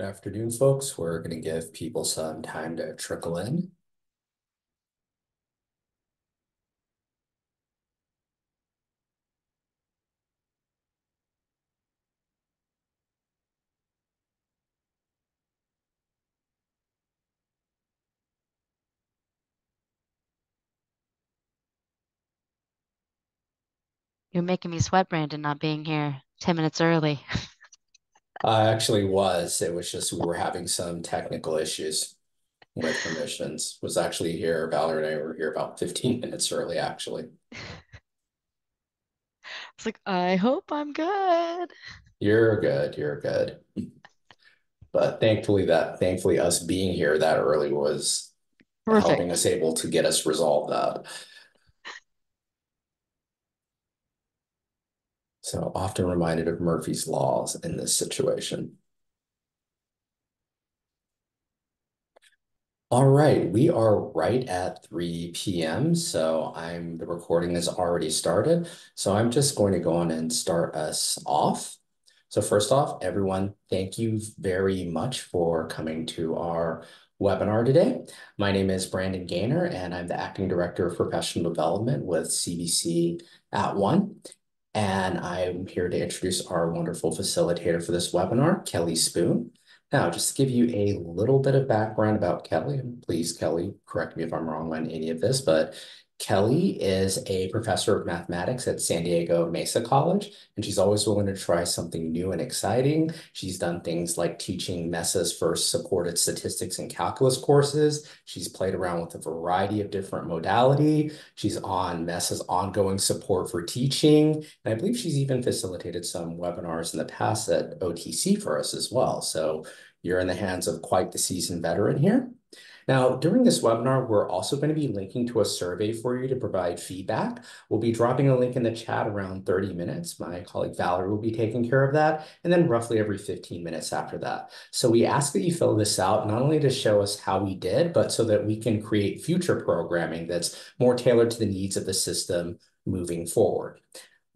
Good afternoon, folks. We're going to give people some time to trickle in. You're making me sweat, Brandon, not being here 10 minutes early. I actually was. It was just we were having some technical issues with permissions. Was actually here. Valerie and I were here about 15 minutes early, actually. It's like, I hope I'm good. You're good. You're good. But thankfully that thankfully us being here that early was Perfect. helping us able to get us resolved that. So often reminded of Murphy's laws in this situation. All right, we are right at 3 p.m. So I'm the recording has already started. So I'm just going to go on and start us off. So first off, everyone, thank you very much for coming to our webinar today. My name is Brandon Gaynor, and I'm the Acting Director of Professional Development with CVC at One. And I'm here to introduce our wonderful facilitator for this webinar, Kelly Spoon. Now, just to give you a little bit of background about Kelly, and please, Kelly, correct me if I'm wrong on any of this, but Kelly is a professor of mathematics at San Diego Mesa College, and she's always willing to try something new and exciting. She's done things like teaching MESA's first supported statistics and calculus courses. She's played around with a variety of different modality. She's on MESA's ongoing support for teaching, and I believe she's even facilitated some webinars in the past at OTC for us as well. So you're in the hands of quite the seasoned veteran here. Now, during this webinar, we're also going to be linking to a survey for you to provide feedback. We'll be dropping a link in the chat around 30 minutes. My colleague Valerie will be taking care of that, and then roughly every 15 minutes after that. So we ask that you fill this out, not only to show us how we did, but so that we can create future programming that's more tailored to the needs of the system moving forward.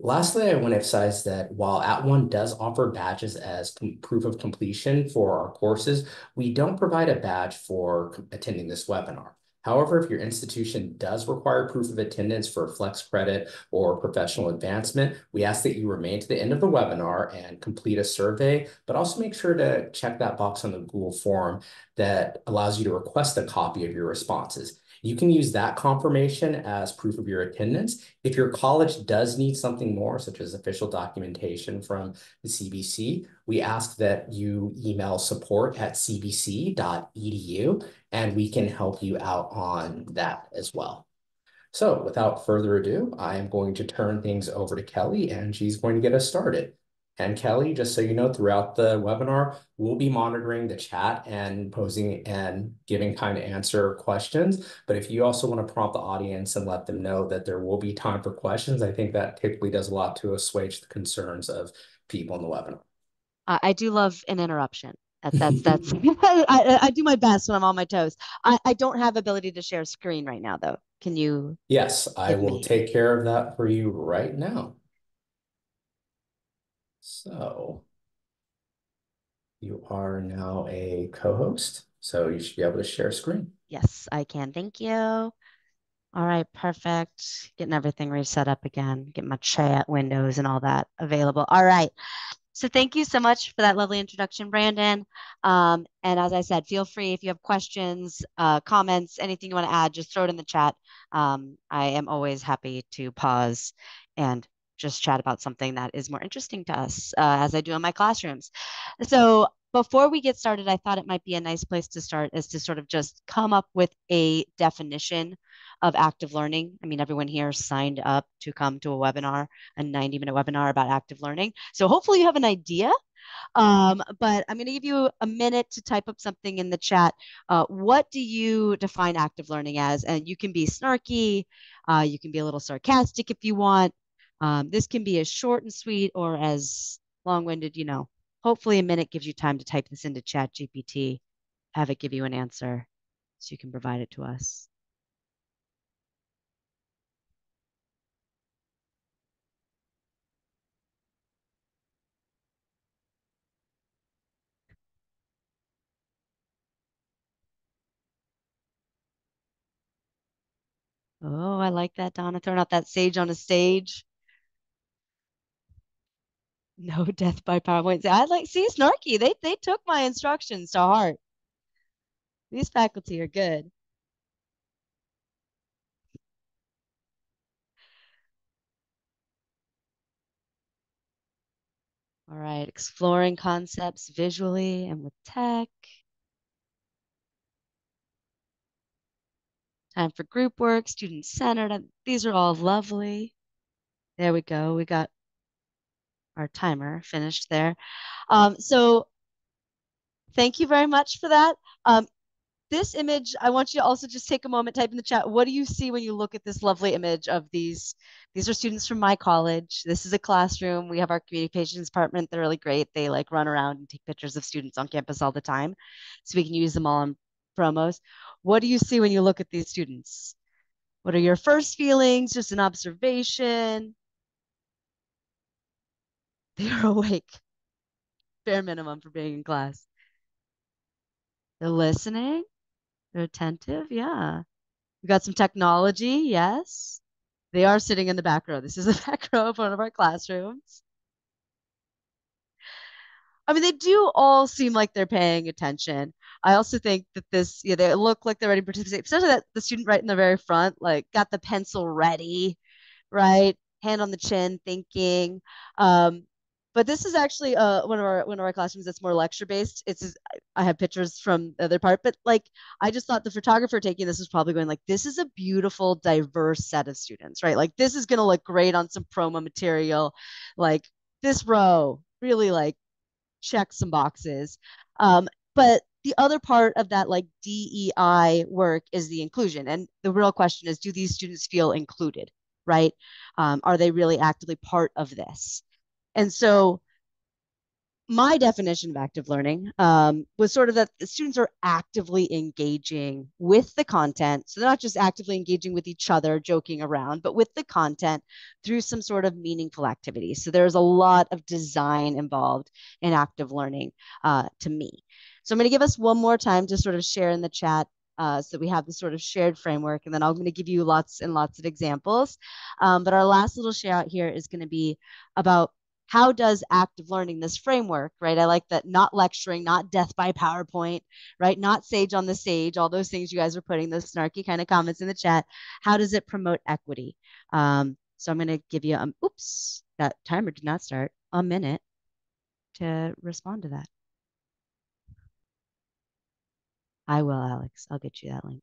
Lastly, I want to emphasize that while At One does offer badges as proof of completion for our courses, we don't provide a badge for attending this webinar. However, if your institution does require proof of attendance for flex credit or professional advancement, we ask that you remain to the end of the webinar and complete a survey, but also make sure to check that box on the Google form that allows you to request a copy of your responses. You can use that confirmation as proof of your attendance. If your college does need something more, such as official documentation from the CVC, we ask that you email support at cvc.edu and we can help you out on that as well. So without further ado, I am going to turn things over to Kelly and she's going to get us started. And Kelly, just so you know, throughout the webinar, we'll be monitoring the chat and posing and giving time to answer questions. But if you also want to prompt the audience and let them know that there will be time for questions, I think that typically does a lot to assuage the concerns of people in the webinar. I do love an interruption. That's that's I, I do my best when I'm on my toes. I, I don't have ability to share screen right now though. Can you? Yes, I will me? take care of that for you right now. So you are now a co-host, so you should be able to share screen. Yes, I can. Thank you. All right, perfect. Getting everything reset up again, get my chat windows and all that available. All right. So thank you so much for that lovely introduction, Brandon. Um, and as I said, feel free if you have questions, uh, comments, anything you want to add, just throw it in the chat. Um, I am always happy to pause and just chat about something that is more interesting to us, uh, as I do in my classrooms. So before we get started, I thought it might be a nice place to start is to sort of just come up with a definition of active learning. I mean, everyone here signed up to come to a webinar, a 90 minute webinar about active learning. So hopefully you have an idea. Um, but I'm going to give you a minute to type up something in the chat. Uh, what do you define active learning as? And you can be snarky, uh, you can be a little sarcastic if you want. Um, this can be as short and sweet or as long winded, you know. Hopefully, a minute gives you time to type this into Chat GPT, have it give you an answer so you can provide it to us. Oh, I like that, Donna. Throwing out that sage on a stage. No death by PowerPoint. I like see snarky. They they took my instructions to heart. These faculty are good. All right, exploring concepts visually and with tech. Time for group work, student centered. These are all lovely. There we go. We got our timer finished there. Um, so thank you very much for that. Um, this image, I want you to also just take a moment, type in the chat. What do you see when you look at this lovely image of these? These are students from my college. This is a classroom. We have our communications department. They're really great. They like run around and take pictures of students on campus all the time. So we can use them all in promos. What do you see when you look at these students? What are your first feelings? Just an observation. They're awake. Bare minimum for being in class. They're listening. They're attentive. Yeah. We got some technology. Yes. They are sitting in the back row. This is the back row of one of our classrooms. I mean, they do all seem like they're paying attention. I also think that this, yeah, they look like they're ready to participate, especially that the student right in the very front, like got the pencil ready, right? Hand on the chin, thinking. Um, but this is actually uh, one of our one of our classrooms that's more lecture based. It's I have pictures from the other part, but like I just thought the photographer taking this was probably going like this is a beautiful, diverse set of students, right? Like this is gonna look great on some promo material. Like this row really like check some boxes. Um, but the other part of that like DEI work is the inclusion, and the real question is, do these students feel included? Right? Um, are they really actively part of this? And so my definition of active learning um, was sort of that the students are actively engaging with the content. So they're not just actively engaging with each other, joking around, but with the content through some sort of meaningful activity. So there's a lot of design involved in active learning uh, to me. So I'm going to give us one more time to sort of share in the chat uh, so we have this sort of shared framework, and then I'm going to give you lots and lots of examples. Um, but our last little share out here is going to be about how does active learning this framework right? I like that not lecturing not death by powerpoint right? Not sage on the stage all those things you guys are putting those snarky kind of comments in the chat. How does it promote equity? Um, so i'm going to give you um oops that timer did not start a minute to respond to that. I will alex. I'll get you that link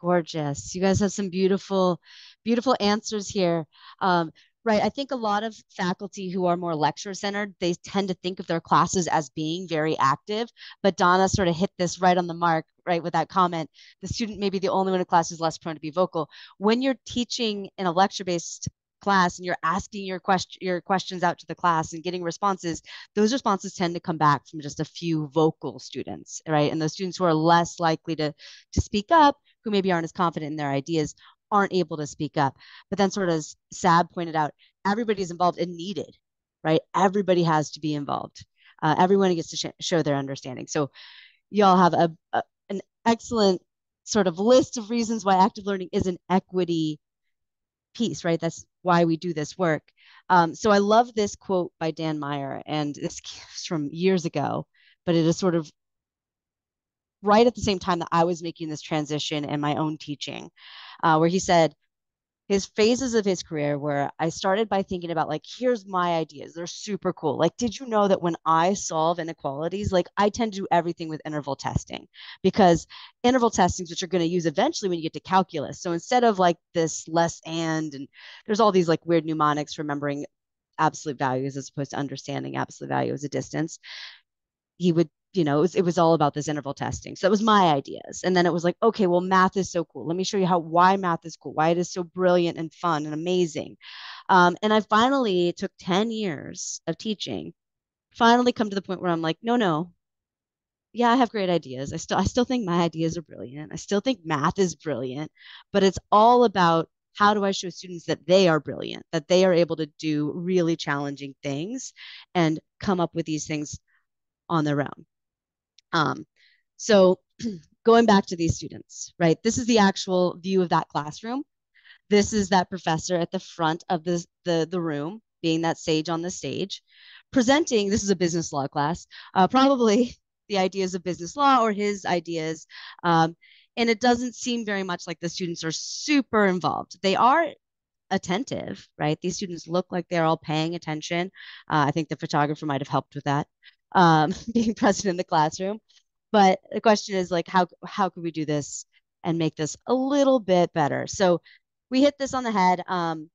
gorgeous. You guys have some beautiful, beautiful answers here. Um, right. I think a lot of faculty who are more lecture centered, they tend to think of their classes as being very active. But Donna sort of hit this right on the mark, right, with that comment. The student may be the only one in class who's less prone to be vocal. When you're teaching in a lecture based class and you're asking your question your questions out to the class and getting responses those responses tend to come back from just a few vocal students right and those students who are less likely to to speak up who maybe aren't as confident in their ideas aren't able to speak up. But then, sort of as Sab pointed out, everybody's involved and needed, right? Everybody has to be involved. Uh, everyone gets to sh- show their understanding. So, y'all have a, a, an excellent sort of list of reasons why active learning is an equity piece, right? That's why we do this work. Um, so, I love this quote by Dan Meyer, and this is from years ago, but it is sort of right at the same time that I was making this transition in my own teaching, uh, where he said, his phases of his career where I started by thinking about like, here's my ideas. They're super cool. Like, did you know that when I solve inequalities, like I tend to do everything with interval testing because interval testing is what you're going to use eventually when you get to calculus. So instead of like this less and, and there's all these like weird mnemonics remembering absolute values as opposed to understanding absolute value as a distance, he would you know, it was, it was all about this interval testing. So that was my ideas. And then it was like, okay, well, math is so cool. Let me show you how why math is cool, why it is so brilliant and fun and amazing. Um, and I finally took 10 years of teaching, finally come to the point where I'm like, no, no. Yeah, I have great ideas. I still I still think my ideas are brilliant. I still think math is brilliant, but it's all about how do I show students that they are brilliant, that they are able to do really challenging things and come up with these things on their own. Um, so going back to these students, right? This is the actual view of that classroom. This is that professor at the front of the, the, the room, being that sage on the stage, presenting, this is a business law class, uh, probably the ideas of business law or his ideas. Um, and it doesn't seem very much like the students are super involved. They are attentive, right? These students look like they're all paying attention. Uh, I think the photographer might have helped with that um, being present in the classroom. But the question is like, how how could we do this and make this a little bit better? So we hit this on the head um,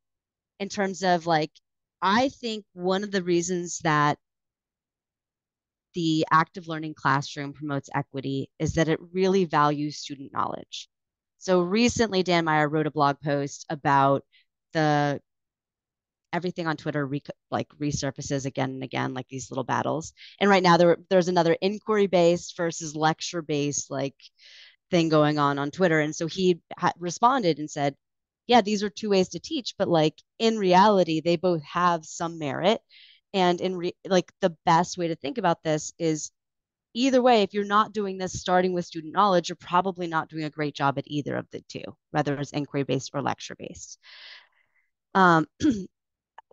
in terms of like, I think one of the reasons that the active learning classroom promotes equity is that it really values student knowledge. So recently, Dan Meyer wrote a blog post about the everything on Twitter re- like resurfaces again and again, like these little battles. And right now there there's another inquiry based versus lecture based like thing going on on Twitter. And so he ha- responded and said, "Yeah, these are two ways to teach, but like in reality, they both have some merit." And in re- like the best way to think about this is either way, if you're not doing this starting with student knowledge, you're probably not doing a great job at either of the two, whether it's inquiry based or lecture based. Um,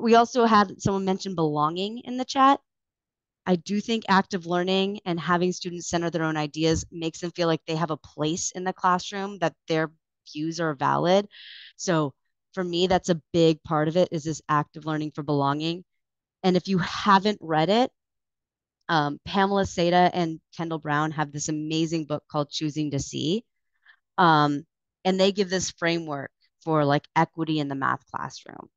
we also had someone mention belonging in the chat. I do think active learning and having students center their own ideas makes them feel like they have a place in the classroom, that their views are valid. So for me, that's a big part of it is this active learning for belonging. And if you haven't read it, um, Pamela Seda and Kendall Brown have this amazing book called Choosing to See. Um, and they give this framework for like equity in the math classroom.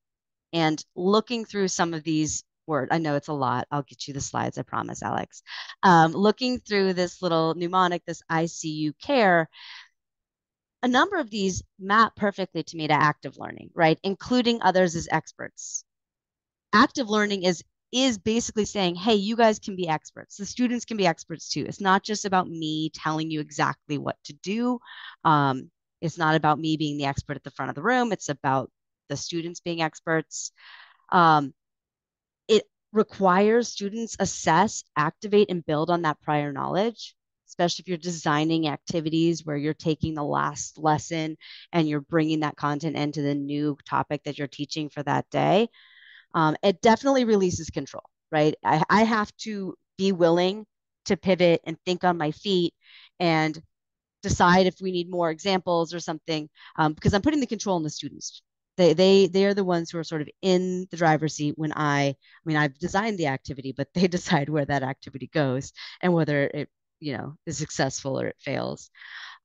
And looking through some of these words, I know it's a lot. I'll get you the slides, I promise, Alex. Um, looking through this little mnemonic, this ICU care, a number of these map perfectly to me to active learning, right? Including others as experts. Active learning is is basically saying, hey, you guys can be experts. The students can be experts too. It's not just about me telling you exactly what to do. Um, it's not about me being the expert at the front of the room. It's about the students being experts. Um, it requires students assess, activate, and build on that prior knowledge, especially if you're designing activities where you're taking the last lesson and you're bringing that content into the new topic that you're teaching for that day. Um, it definitely releases control, right? I, I have to be willing to pivot and think on my feet and decide if we need more examples or something um, because I'm putting the control in the students they they they are the ones who are sort of in the driver's seat when I I mean I've designed the activity, but they decide where that activity goes and whether it you know is successful or it fails.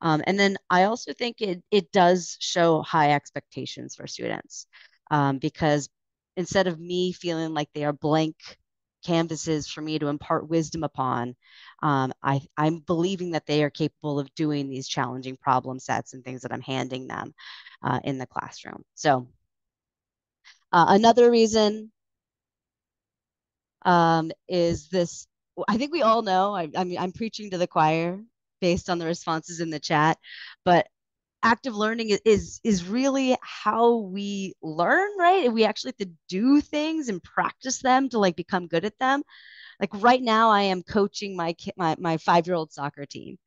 Um, and then I also think it it does show high expectations for students um, because instead of me feeling like they are blank canvases for me to impart wisdom upon, um, I, I'm believing that they are capable of doing these challenging problem sets and things that I'm handing them uh, in the classroom. So uh, another reason um, is this, I think we all know, I, I mean, I'm preaching to the choir based on the responses in the chat, but active learning is is really how we learn right? We actually have to do things and practice them to like become good at them. Like right now i am coaching my my, my five year old soccer team.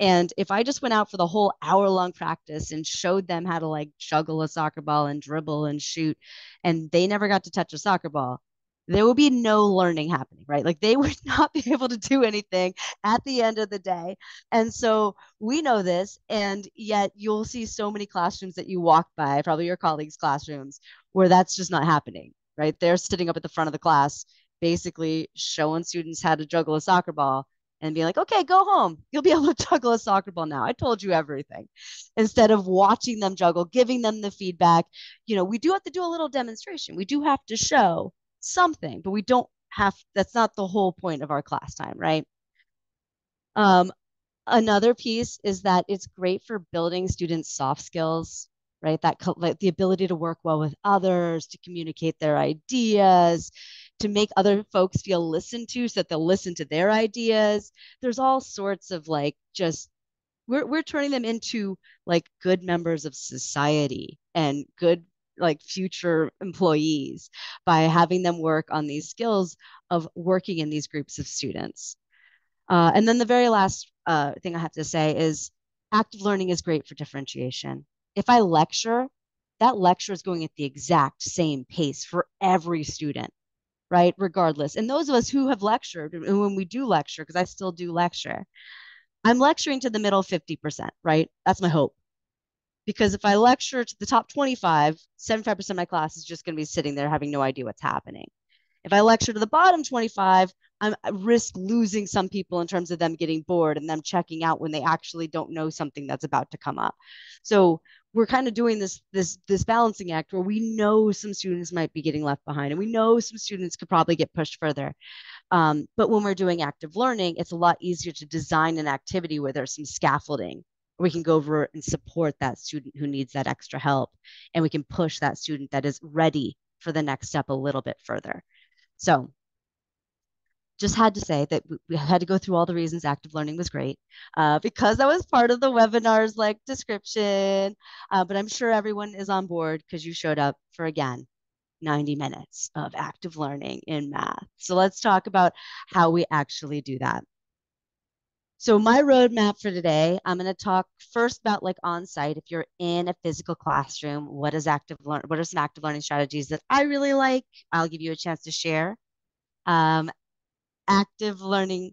And if i just went out for the whole hour long practice and showed them how to like juggle a soccer ball and dribble and shoot and they never got to touch a soccer ball there would be no learning happening, right? Like they would not be able to do anything at the end of the day. And so we know this, and yet you'll see so many classrooms that you walk by, probably your colleagues' classrooms, where that's just not happening, right? They're sitting up at the front of the class, basically showing students how to juggle a soccer ball and being like, okay, go home. You'll be able to juggle a soccer ball now. I told you everything. Instead of watching them juggle, giving them the feedback, you know, we do have to do a little demonstration. We do have to show something, but we don't have, that's not the whole point of our class time, right? Um, another piece is that it's great for building students' soft skills, right? That like the ability to work well with others, to communicate their ideas, to make other folks feel listened to so that they'll listen to their ideas. There's all sorts of like just we're we're turning them into like good members of society and good like future employees by having them work on these skills of working in these groups of students. Uh, and then the very last uh, thing I have to say is active learning is great for differentiation. If I lecture, that lecture is going at the exact same pace for every student, right? Regardless. And those of us who have lectured, and when we do lecture, because I still do lecture, I'm lecturing to the middle 50%, right? That's my hope because if I lecture to the top 25, 75% of my class is just going to be sitting there having no idea what's happening. If I lecture to the bottom 25, I'm risk losing some people in terms of them getting bored and them checking out when they actually don't know something that's about to come up. So we're kind of doing this this this balancing act where we know some students might be getting left behind and we know some students could probably get pushed further. Um, but when we're doing active learning, it's a lot easier to design an activity where there's some scaffolding we can go over and support that student who needs that extra help and we can push that student that is ready for the next step a little bit further. So just had to say that we had to go through all the reasons active learning was great uh, because that was part of the webinar's like description uh, but i'm sure everyone is on board because you showed up for again 90 minutes of active learning in math. So let's talk about how we actually do that so my roadmap for today, I'm going to talk first about like on-site. If you're in a physical classroom, what is active learn? What are some active learning strategies that I really like? I'll give you a chance to share. Um, active learning.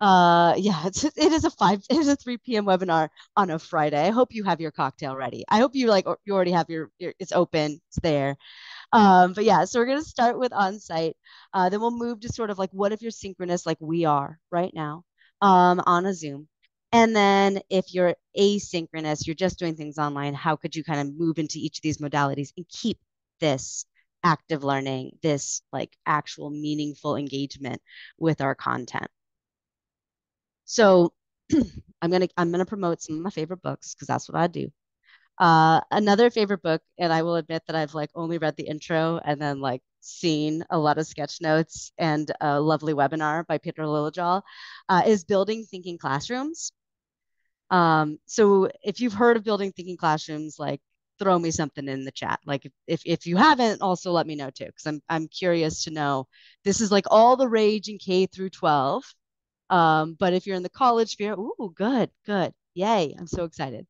Uh, yeah, it's, it is a five, it is a 3 p.m. webinar on a Friday. I hope you have your cocktail ready. I hope you like, you already have your, your it's open, it's there. Um, but yeah, so we're going to start with on-site. Uh, then we'll move to sort of like, what if you're synchronous like we are right now? Um, on a Zoom. And then if you're asynchronous, you're just doing things online, how could you kind of move into each of these modalities and keep this active learning, this like actual meaningful engagement with our content? So I'm gonna I'm gonna promote some of my favorite books because that's what I do. Uh, another favorite book, and I will admit that I've like only read the intro and then like seen a lot of sketch notes and a lovely webinar by Peter Liljedahl, uh, is Building Thinking Classrooms. Um, so if you've heard of Building Thinking Classrooms, like throw me something in the chat. Like if, if, if you haven't, also let me know too, because I'm, I'm curious to know. This is like all the rage in K through 12. Um, but if you're in the college sphere, ooh, good, good. Yay, I'm so excited.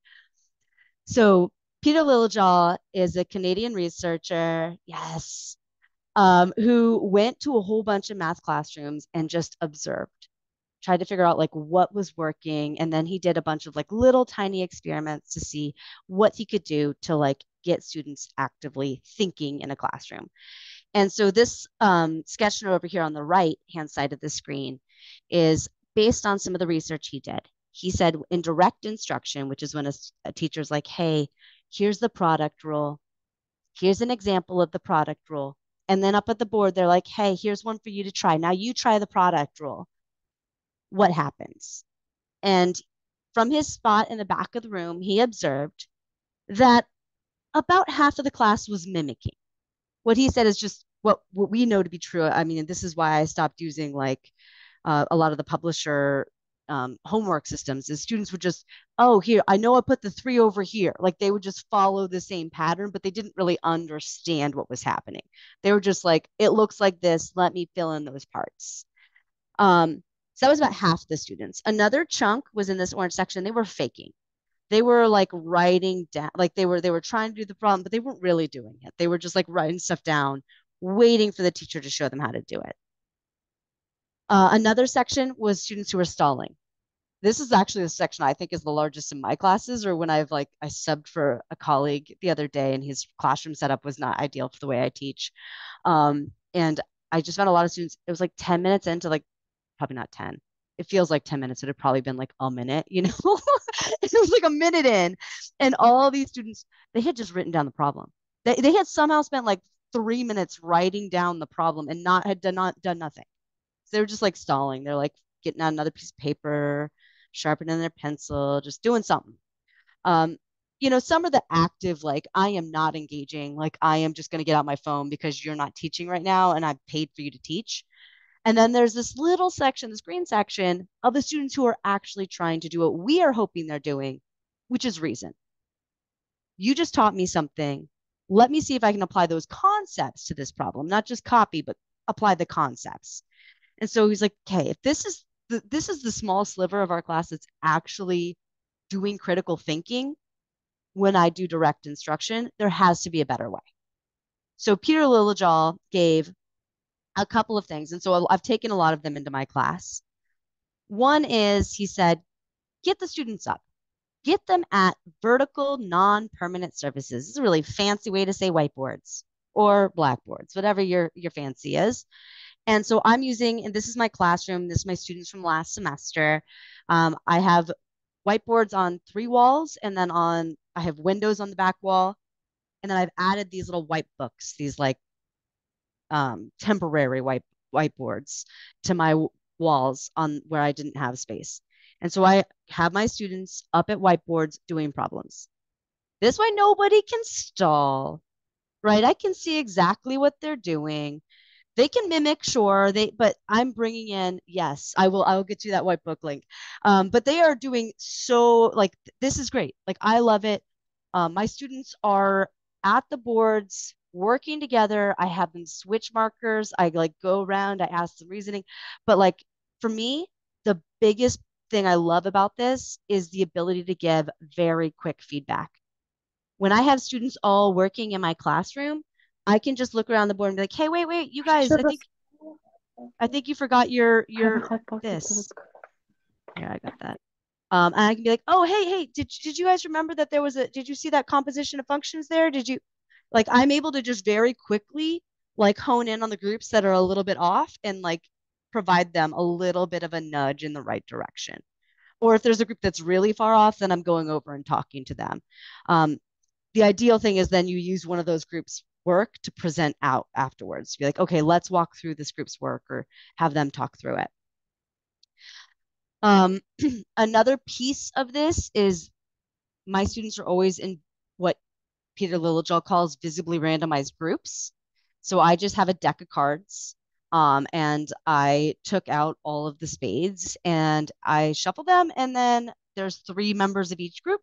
So Peter Liljedahl is a Canadian researcher, yes, um, who went to a whole bunch of math classrooms and just observed, tried to figure out like what was working. And then he did a bunch of like little tiny experiments to see what he could do to like get students actively thinking in a classroom. And so this um, sketch note over here on the right hand side of the screen is based on some of the research he did he said in direct instruction, which is when a, a teacher's like, hey, here's the product rule. Here's an example of the product rule. And then up at the board, they're like, hey, here's one for you to try. Now you try the product rule. What happens? And from his spot in the back of the room, he observed that about half of the class was mimicking. What he said is just what, what we know to be true. I mean, this is why I stopped using like uh, a lot of the publisher um, homework systems is students would just, oh, here, I know I put the three over here. Like they would just follow the same pattern, but they didn't really understand what was happening. They were just like, it looks like this. Let me fill in those parts. Um, so that was about half the students. Another chunk was in this orange section. They were faking. They were like writing down, like they were they were trying to do the problem, but they weren't really doing it. They were just like writing stuff down waiting for the teacher to show them how to do it. Uh, another section was students who were stalling. This is actually the section I think is the largest in my classes, or when I've like I subbed for a colleague the other day and his classroom setup was not ideal for the way I teach. Um, and I just found a lot of students, it was like 10 minutes into like probably not 10. It feels like 10 minutes. It had probably been like a minute, you know? it was like a minute in. And all these students, they had just written down the problem. They, they had somehow spent like three minutes writing down the problem and not had done not done nothing. So they were just like stalling. They're like getting out another piece of paper, sharpening their pencil, just doing something. Um, you know, some of the active, like I am not engaging, like I am just going to get out my phone because you're not teaching right now and I've paid for you to teach. And then there's this little section, this green section of the students who are actually trying to do what we are hoping they're doing, which is reason. You just taught me something. Let me see if I can apply those concepts to this problem, not just copy, but apply the concepts. And so he's like, okay, if this is the, this is the small sliver of our class that's actually doing critical thinking when I do direct instruction, there has to be a better way. So Peter Liljedahl gave a couple of things. And so I've taken a lot of them into my class. One is he said, get the students up, get them at vertical non-permanent surfaces. This is a really fancy way to say whiteboards or blackboards, whatever your, your fancy is. And so I'm using, and this is my classroom, this is my students from last semester. Um, I have whiteboards on three walls and then on, I have windows on the back wall. And then I've added these little white books, these like um, temporary white whiteboards to my walls on where I didn't have space. And so I have my students up at whiteboards doing problems. This way nobody can stall, right? I can see exactly what they're doing. They can mimic, sure. They, but I'm bringing in, yes, I will. I will get you that Wipebook link. Um, but they are doing so. Like this is great. Like I love it. Um, my students are at the boards working together. I have them switch markers. I like go around, I ask them reasoning. But like for me, the biggest thing I love about this is the ability to give very quick feedback. When I have students all working in my classroom, I can just look around the board and be like, "Hey, wait, wait, you guys, I think I think you forgot your your this." Here, I got that. Um, and I can be like, "Oh, hey, hey, did did you guys remember that there was a? Did you see that composition of functions there? Did you?" like I'm able to just very quickly like hone in on the groups that are a little bit off and like provide them a little bit of a nudge in the right direction. Or if there's a group that's really far off, then I'm going over and talking to them. Um, the ideal thing is then you use one of those groups work to present out afterwards. Be like, okay, let's walk through this group's work or have them talk through it. Um, another piece of this is my students are always in what Peter Liljedahl calls visibly randomized groups. So I just have a deck of cards um, and I took out all of the spades and I shuffle them. And then there's three members of each group,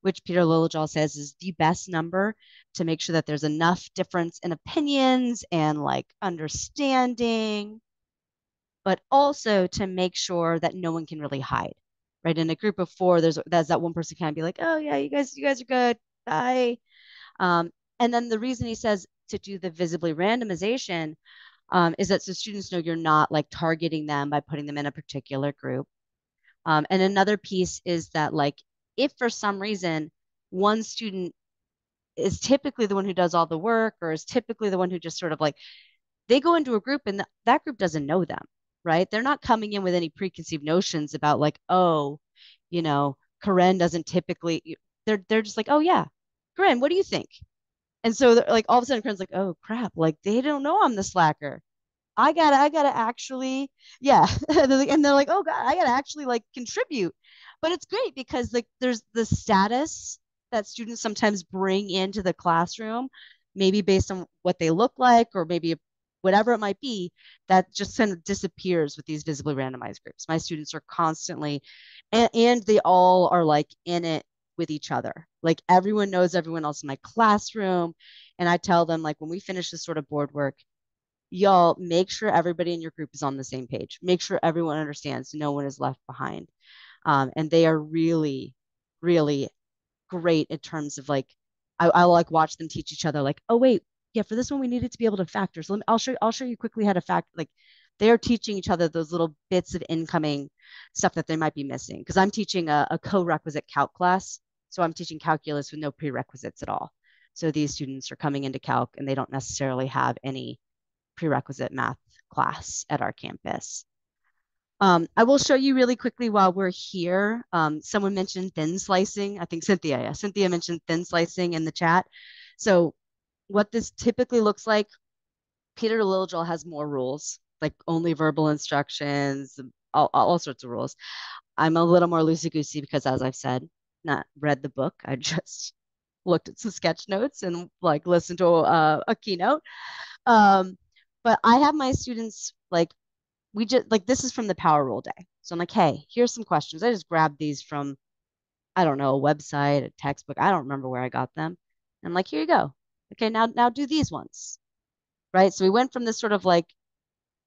which Peter Liljedahl says is the best number to make sure that there's enough difference in opinions and like understanding, but also to make sure that no one can really hide. Right. In a group of four, there's there's that one person can be like, oh yeah, you guys, you guys are good. Bye. Um, and then the reason he says to do the visibly randomization um, is that so students know you're not like targeting them by putting them in a particular group. Um, and another piece is that like if for some reason one student is typically the one who does all the work or is typically the one who just sort of like they go into a group and th that group doesn't know them, right? They're not coming in with any preconceived notions about like, oh, you know, Karen doesn't typically they're they're just like, oh yeah, karen what do you think? And so like all of a sudden karen's like, oh crap, like they don't know I'm the slacker. I gotta, I gotta actually, yeah. and they're like, oh God, I gotta actually like contribute. But it's great because like there's the status that students sometimes bring into the classroom, maybe based on what they look like or maybe whatever it might be, that just kind of disappears with these visibly randomized groups. My students are constantly, and, and they all are like in it with each other. Like everyone knows everyone else in my classroom. And I tell them, like, when we finish this sort of board work, y'all make sure everybody in your group is on the same page. Make sure everyone understands no one is left behind. Um, and they are really, really great in terms of like, I, I like watch them teach each other, like, oh, wait, yeah, for this one, we needed to be able to factor. So let me, I'll show you, I'll show you quickly how to fact, like they're teaching each other those little bits of incoming stuff that they might be missing. Cause I'm teaching a, a co-requisite calc class. So I'm teaching calculus with no prerequisites at all. So these students are coming into calc and they don't necessarily have any prerequisite math class at our campus. Um, I will show you really quickly while we're here. Um, someone mentioned thin slicing. I think Cynthia, yeah, Cynthia mentioned thin slicing in the chat. So what this typically looks like, Peter Liljedahl has more rules, like only verbal instructions, all, all sorts of rules. I'm a little more loosey goosey because, as I've said, not read the book. I just looked at some sketch notes and like listened to a, a keynote. Um, but I have my students like we just like this is from the power rule day. So I'm like, hey, here's some questions. I just grabbed these from, I don't know, a website, a textbook. I don't remember where I got them. And I'm like, here you go. Okay, now now do these ones. Right. So we went from this sort of like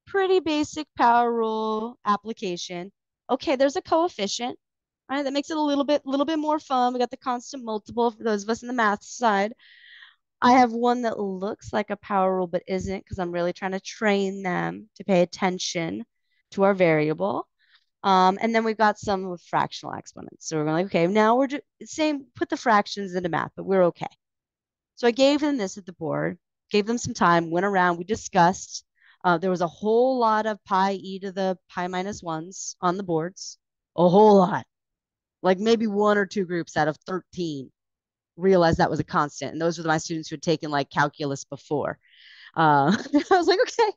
pretty basic power rule application. Okay, there's a coefficient. Right, that makes it a little bit little bit more fun. We got the constant multiple for those of us in the math side. I have one that looks like a power rule but isn't because I'm really trying to train them to pay attention to our variable. Um, and then we've got some with fractional exponents. So we're going like, okay, now we're just same, put the fractions into math, but we're okay. So I gave them this at the board, gave them some time, went around, we discussed. Uh, there was a whole lot of pi e to the pi minus ones on the boards, a whole lot, like maybe one or two groups out of 13 realized that was a constant. And those were my students who had taken like calculus before. Uh, I was like, okay.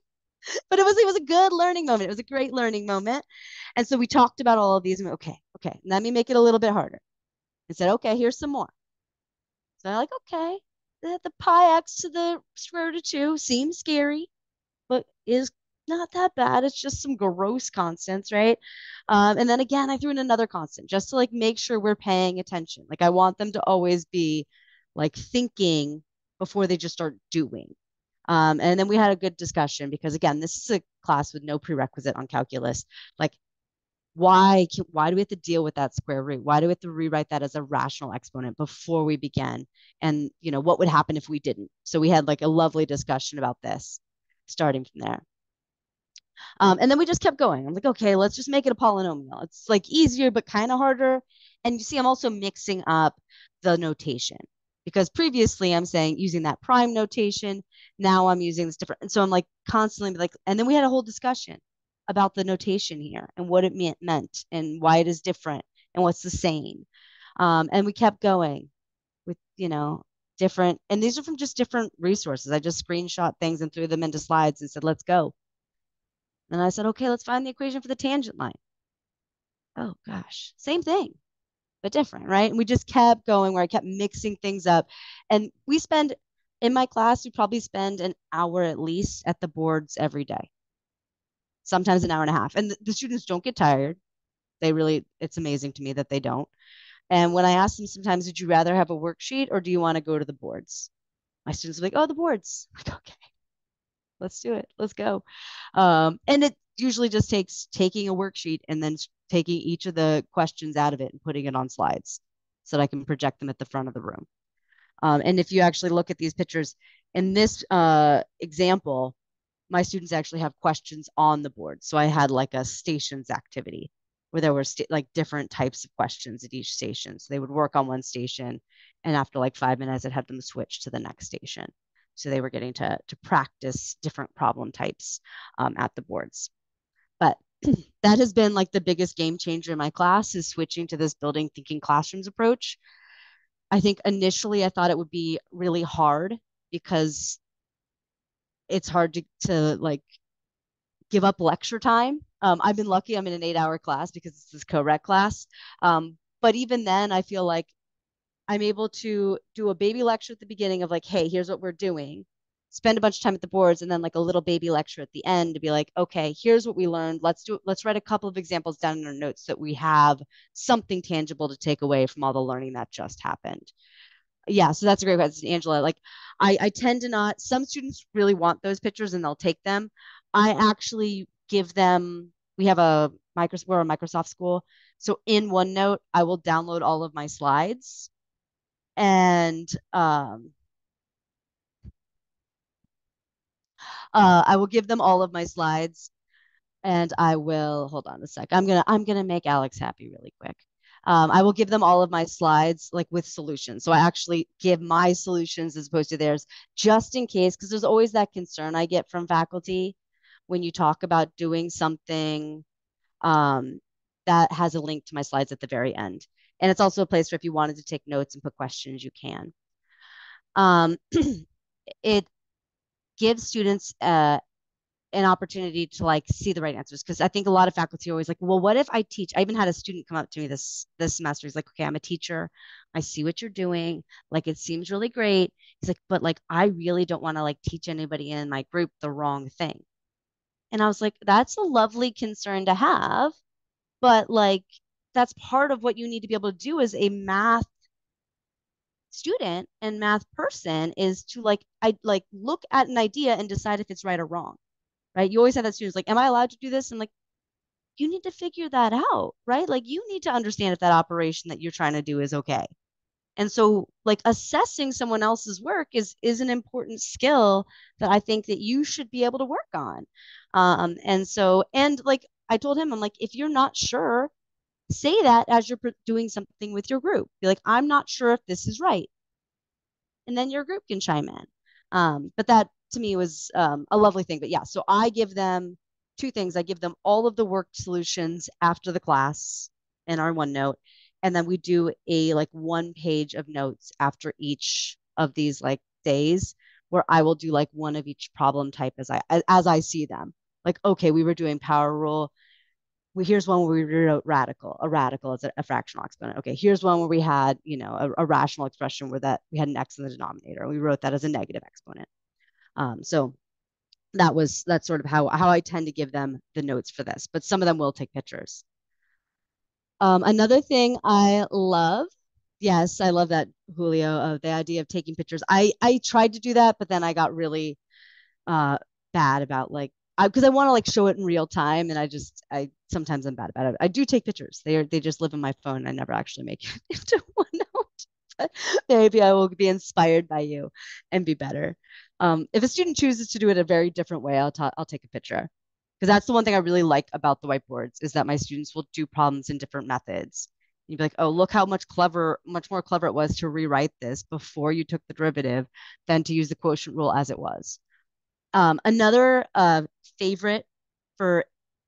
But it was it was a good learning moment. It was a great learning moment. And so we talked about all of these and okay, okay, let me make it a little bit harder. And said, okay, here's some more. So I'm like, okay, the, the pi x to the square root of two seems scary, but is not that bad. It's just some gross constants, right? Um, and then again, I threw in another constant just to like make sure we're paying attention. Like I want them to always be like thinking before they just start doing. Um, and then we had a good discussion because again, this is a class with no prerequisite on calculus. Like why can, why do we have to deal with that square root why do we have to rewrite that as a rational exponent before we begin and you know what would happen if we didn't so we had like a lovely discussion about this starting from there um, and then we just kept going. I'm like, okay, let's just make it a polynomial. It's like easier, but kind of harder. And you see, I'm also mixing up the notation because previously I'm saying using that prime notation. Now I'm using this different. And so I'm like constantly like, and then we had a whole discussion about the notation here and what it meant, meant and why it is different and what's the same. Um, and we kept going with, you know, different, and these are from just different resources. I just screenshot things and threw them into slides and said, let's go. And I said, okay, let's find the equation for the tangent line. Oh gosh, same thing, but different, right? And we just kept going where I kept mixing things up. And we spend, in my class, we probably spend an hour at least at the boards every day, sometimes an hour and a half. And the, the students don't get tired. They really, it's amazing to me that they don't. And when I ask them sometimes, would you rather have a worksheet or do you want to go to the boards? My students are like, oh, the boards. I'm like, okay let's do it. Let's go. Um, and it usually just takes taking a worksheet and then taking each of the questions out of it and putting it on slides so that I can project them at the front of the room. Um, and if you actually look at these pictures, in this uh, example, my students actually have questions on the board. So I had like a stations activity where there were like different types of questions at each station. So they would work on one station and after like five minutes, it had them switch to the next station. So they were getting to, to practice different problem types um, at the boards. But that has been like the biggest game changer in my class is switching to this building thinking classrooms approach. I think initially I thought it would be really hard because it's hard to, to like give up lecture time. Um, I've been lucky I'm in an eight hour class because it's this is co-rec class. Um, but even then I feel like I'm able to do a baby lecture at the beginning of like, hey, here's what we're doing. Spend a bunch of time at the boards and then like a little baby lecture at the end to be like, okay, here's what we learned. Let's do let's write a couple of examples down in our notes that we have something tangible to take away from all the learning that just happened. Yeah, so that's a great question, Angela. Like I, I tend to not some students really want those pictures and they'll take them. I actually give them we have a Microsoft or a Microsoft school. So in OneNote, I will download all of my slides and um, Uh, I will give them all of my slides and I will hold on a sec. I'm gonna I'm gonna make Alex happy really quick. Um, I will give them all of my slides like with solutions. So I actually give my solutions as opposed to theirs, just in case, because there's always that concern I get from faculty when you talk about doing something um, that has a link to my slides at the very end. And it's also a place where if you wanted to take notes and put questions, you can. Um, it gives students uh, an opportunity to like see the right answers because I think a lot of faculty are always like, well, what if I teach? I even had a student come up to me this this semester. He's like, okay, I'm a teacher. I see what you're doing. Like it seems really great. He's like, but like I really don't want to like teach anybody in my group the wrong thing. And I was like, that's a lovely concern to have, but like that's part of what you need to be able to do as a math student and math person is to like I like look at an idea and decide if it's right or wrong right? You always have that students like, am I allowed to do this? And like, you need to figure that out, right? Like you need to understand if that operation that you're trying to do is okay. And so like assessing someone else's work is is an important skill that I think that you should be able to work on. Um, and so and like I told him, I'm like, if you're not sure, say that as you're doing something with your group. Be like, I'm not sure if this is right. And then your group can chime in. Um, but that to me was um, a lovely thing. But yeah, so I give them two things. I give them all of the work solutions after the class in our OneNote, and then we do a like one page of notes after each of these like days where I will do like one of each problem type as I as I see them. Like, okay, we were doing power rule. We, here's one where we wrote radical. A radical is a, a fractional exponent. Okay, here's one where we had, you know, a, a rational expression where that we had an x in the denominator. We wrote that as a negative exponent. Um, so that was that's sort of how how I tend to give them the notes for this, but some of them will take pictures. Um, another thing I love, yes, I love that Julio of the idea of taking pictures. I I tried to do that, but then I got really uh bad about like because I, I want to like show it in real time, and I just I sometimes I'm bad about it. I do take pictures. They are they just live in my phone. I never actually make it into OneNote. But maybe I will be inspired by you and be better. Um, if a student chooses to do it a very different way, I'll, I'll take a picture. Because that's the one thing I really like about the whiteboards is that my students will do problems in different methods. You'd be like, oh, look how much clever, much more clever it was to rewrite this before you took the derivative than to use the quotient rule as it was. Um, another uh, favorite for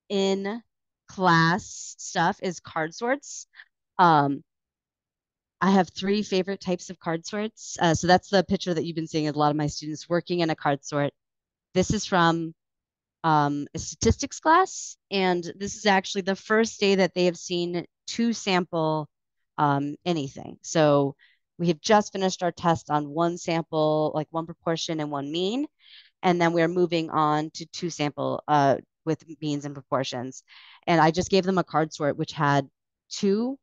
in class stuff is card sorts. Um, I have three favorite types of card sorts. Uh, so that's the picture that you've been seeing of a lot of my students working in a card sort. This is from um, a statistics class, and this is actually the first day that they have seen two sample um, anything. So we have just finished our test on one sample, like one proportion and one mean, and then we're moving on to two sample uh, with means and proportions. And I just gave them a card sort which had two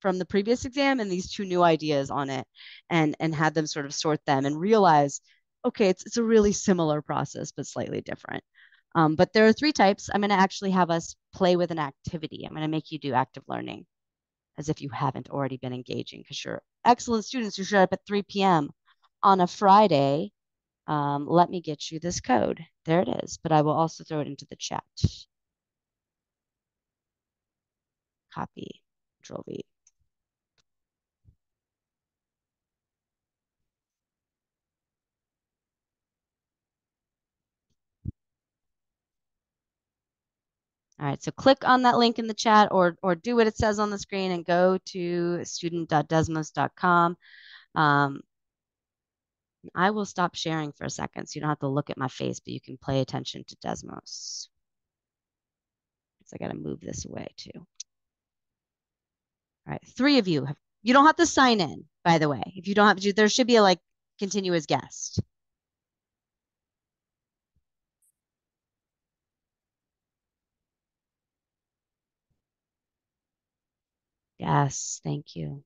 from the previous exam and these two new ideas on it and and had them sort of sort them and realize okay it's, it's a really similar process but slightly different. Um, but there are three types. I'm going to actually have us play with an activity. I'm going to make you do active learning as if you haven't already been engaging because you're excellent students. Who showed up at 3 p.m on a friday um, let me get you this code. There it is but i will also throw it into the chat. Copy. Control v. All right, so click on that link in the chat or, or do what it says on the screen and go to student.desmos.com. Um, I will stop sharing for a second so you don't have to look at my face, but you can play attention to Desmos. So I got to move this away too. All right, three of you have, you don't have to sign in, by the way. If you don't have to, there should be a like continuous guest. Yes, thank you.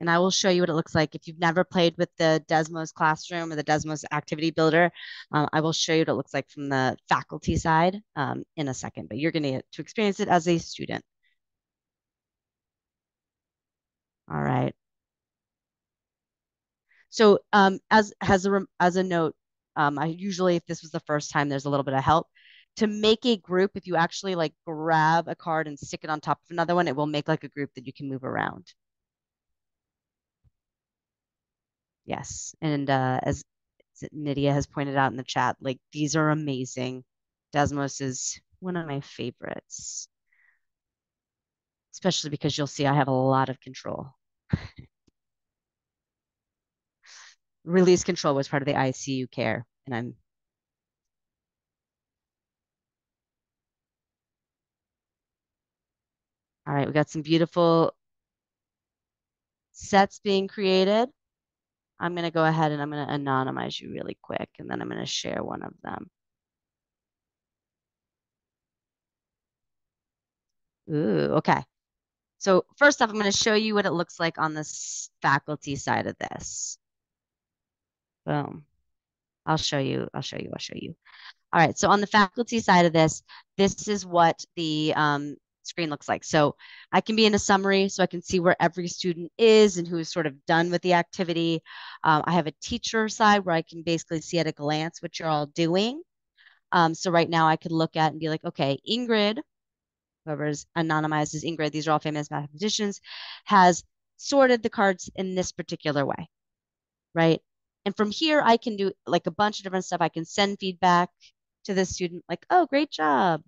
And I will show you what it looks like. If you've never played with the Desmos Classroom or the Desmos Activity Builder, um, I will show you what it looks like from the faculty side um, in a second, but you're going to get to experience it as a student. All right. So um, as as a as a note, um, I usually if this was the first time, there's a little bit of help. To make a group, if you actually like grab a card and stick it on top of another one, it will make like a group that you can move around. Yes, and uh, as Nydia has pointed out in the chat, like these are amazing. Desmos is one of my favorites, especially because you'll see I have a lot of control. Release control was part of the ICU care, and I'm all right. We got some beautiful sets being created. I'm going to go ahead and I'm going to anonymize you really quick, and then I'm going to share one of them. Ooh, okay. So first off, I'm going to show you what it looks like on the faculty side of this. Boom. I'll show you. I'll show you. I'll show you. All right. So on the faculty side of this, this is what the um, screen looks like. So I can be in a summary so I can see where every student is and who's sort of done with the activity. Um, I have a teacher side where I can basically see at a glance what you're all doing. Um, so right now I could look at and be like, okay, Ingrid, whoever's anonymized as Ingrid, these are all famous mathematicians, has sorted the cards in this particular way, right? And from here, I can do like a bunch of different stuff. I can send feedback to the student, like, oh, great job.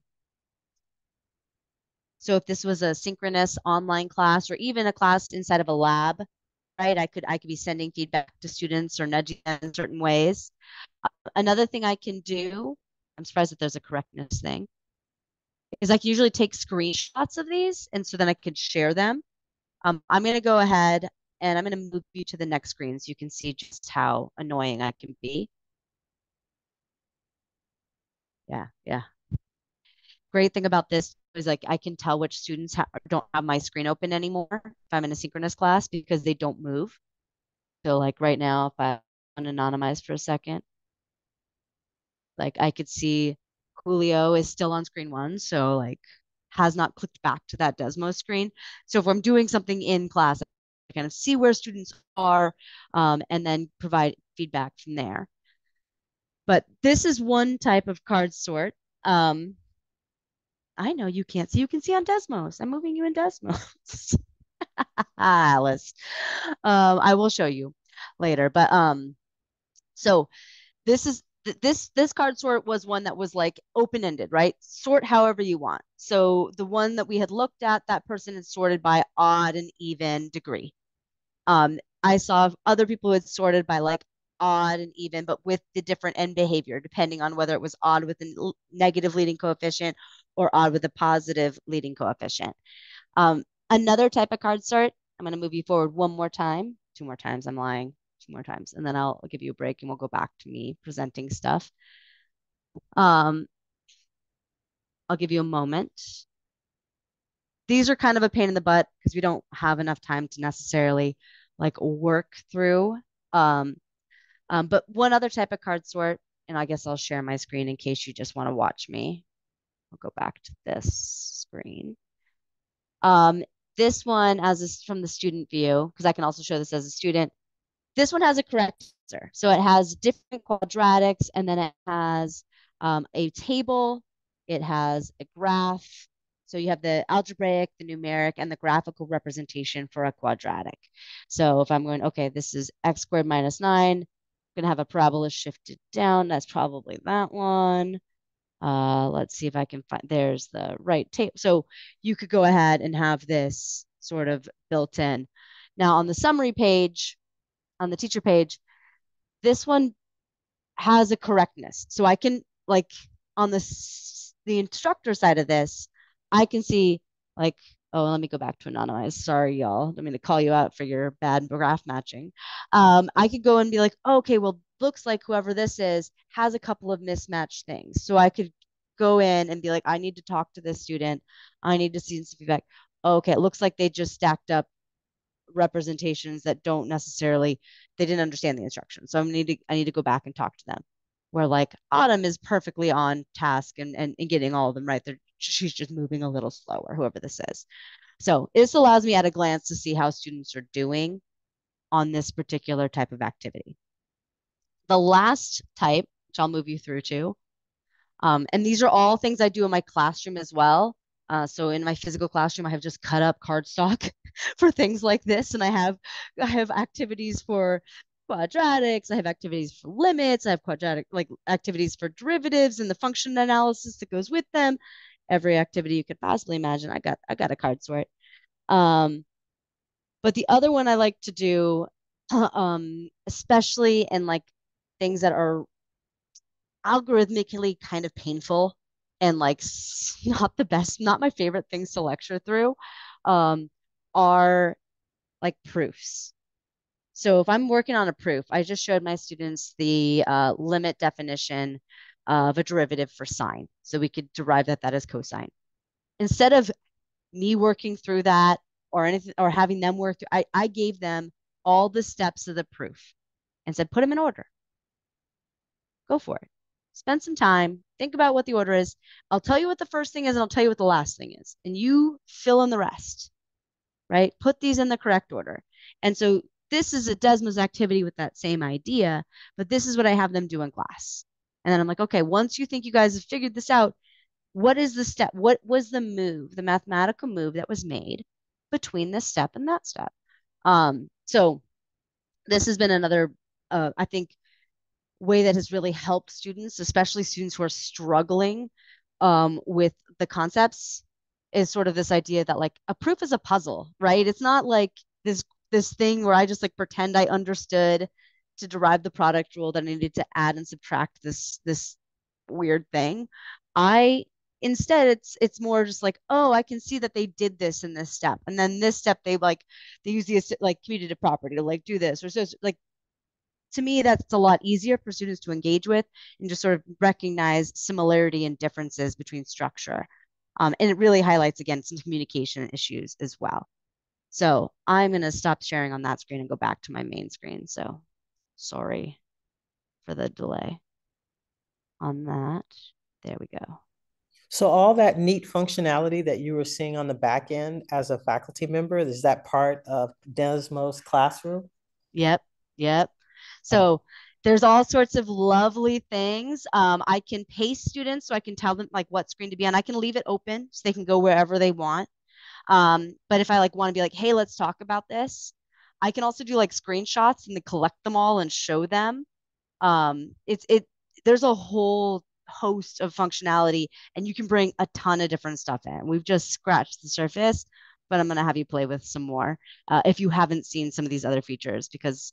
So if this was a synchronous online class or even a class inside of a lab, right, I could I could be sending feedback to students or nudging them in certain ways. Another thing I can do, I'm surprised that there's a correctness thing, is I can usually take screenshots of these and so then I could share them. Um, I'm going to go ahead and I'm going to move you to the next screen so you can see just how annoying I can be. Yeah, yeah. Great thing about this is like I can tell which students ha don't have my screen open anymore if I'm in a synchronous class because they don't move. So like right now, if I anonymize for a second, like I could see Julio is still on screen one. So like has not clicked back to that Desmos screen. So if I'm doing something in class, I kind of see where students are um, and then provide feedback from there. But this is one type of card sort. Um, I know you can't see. You can see on Desmos. I'm moving you in Desmos. Alice. Um, I will show you later. But um, so this is this this card sort was one that was like open ended, right? Sort however you want. So the one that we had looked at, that person is sorted by odd and even degree. Um, I saw other people who had sorted by like odd and even, but with the different end behavior, depending on whether it was odd with a negative leading coefficient or odd with a positive leading coefficient. Um, another type of card sort, I'm going to move you forward one more time, two more times, I'm lying, two more times, and then I'll, give you a break and we'll go back to me presenting stuff. Um, I'll give you a moment. These are kind of a pain in the butt because we don't have enough time to necessarily like work through. Um, um, but one other type of card sort, and I guess I'll share my screen in case you just want to watch me. I'll go back to this screen. Um, this one as is from the student view, because I can also show this as a student. This one has a correct answer. So it has different quadratics, and then it has um, a table. It has a graph. So you have the algebraic, the numeric, and the graphical representation for a quadratic. So if I'm going, okay, this is x squared minus 9, going to have a parabola shifted down. That's probably that one. Uh, let's see if I can find, there's the right tape. So you could go ahead and have this sort of built in. Now on the summary page, on the teacher page, this one has a correctness. So I can like on the, the instructor side of this, I can see like Oh, let me go back to anonymize. Sorry, y'all. I'm going to call you out for your bad graph matching. Um, I could go and be like, oh, okay, well, looks like whoever this is has a couple of mismatched things. So I could go in and be like, I need to talk to this student. I need to see some feedback. Okay, it looks like they just stacked up representations that don't necessarily they didn't understand the instruction. So I need to I need to go back and talk to them. Where like Autumn is perfectly on task and, and, and getting all of them right. They're she's just moving a little slower, whoever this is. So this allows me at a glance to see how students are doing. on this particular type of activity. The last type, which I'll move you through to, um, and these are all things I do in my classroom as well. Uh, so in my physical classroom, I have just cut up cardstock for things like this, and I have I have activities for quadratics. I have activities for limits. I have quadratic like activities for derivatives and the function analysis that goes with them. Every activity you could possibly imagine. I got I got a card sort. Um, but the other one I like to do, um, especially in like things that are algorithmically kind of painful and like not the best, not my favorite things to lecture through, um, are like proofs. So if I'm working on a proof, I just showed my students the uh, limit definition of a derivative for sine. So we could derive that that is cosine. Instead of me working through that or anything or having them work through, I, I gave them all the steps of the proof and said, put them in order. Go for it spend some time, think about what the order is. I'll tell you what the first thing is, and I'll tell you what the last thing is. And you fill in the rest, right? Put these in the correct order. And so this is a Desmos activity with that same idea, but this is what I have them do in class. And then I'm like, okay, once you think you guys have figured this out, what is the step? What was the move, the mathematical move that was made between this step and that step? Um, so this has been another, uh, I think, way that has really helped students, especially students who are struggling um, with the concepts, is sort of this idea that like a proof is a puzzle, right? It's not like this this thing where I just like pretend I understood to derive the product rule that I needed to add and subtract this this weird thing. I instead it's it's more just like oh i can see that they did this in this step and then this step they like they use the like commutative property to like do this or so like to me, that's a lot easier for students to engage with and just sort of recognize similarity and differences between structure. Um, and it really highlights, again, some communication issues as well. So I'm going to stop sharing on that screen and go back to my main screen. So sorry for the delay on that. There we go. So all that neat functionality that you were seeing on the back end as a faculty member, is that part of Desmos classroom? Yep. Yep. So there's all sorts of lovely things. Um, I can pace students so I can tell them like what screen to be on. I can leave it open so they can go wherever they want. Um, but if I like want to be like, hey, let's talk about this, I can also do like screenshots and then collect them all and show them. Um, it's it there's a whole host of functionality and you can bring a ton of different stuff in. We've just scratched the surface, but I'm gonna have you play with some more uh, if you haven't seen some of these other features because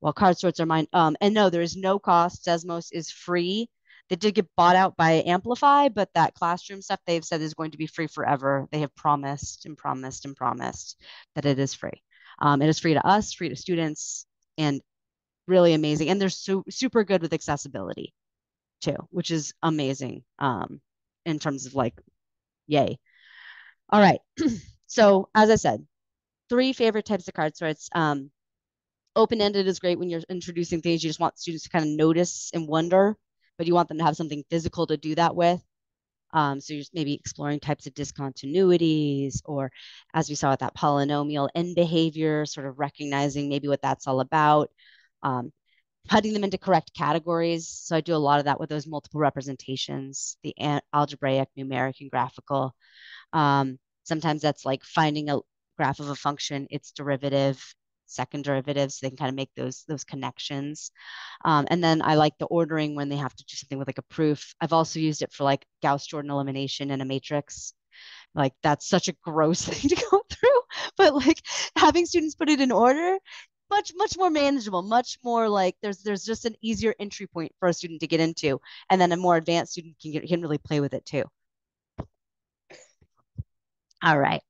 while card sorts are mine. Um, and no, there is no cost. Desmos is free. They did get bought out by Amplify, but that classroom stuff they've said is going to be free forever. They have promised and promised and promised that it is free. Um, it is free to us, free to students, and really amazing. And they're so super good with accessibility too, which is amazing um, in terms of like, yay. All right. so as I said, three favorite types of card sorts. Um, open-ended is great when you're introducing things you just want students to kind of notice and wonder but you want them to have something physical to do that with um, so you're maybe exploring types of discontinuities or as we saw with that polynomial end behavior sort of recognizing maybe what that's all about um, putting them into correct categories. So i do a lot of that with those multiple representations the algebraic numeric and graphical. Um, sometimes that's like finding a graph of a function its derivative second derivatives so they can kind of make those those connections. Um, and then i like the ordering when they have to do something with like a proof. I've also used it for like gauss jordan elimination in a matrix. Like that's such a gross thing to go through but like having students put it in order much much more manageable much more like there's there's just an easier entry point for a student to get into and then a more advanced student can get can really play with it too. All right.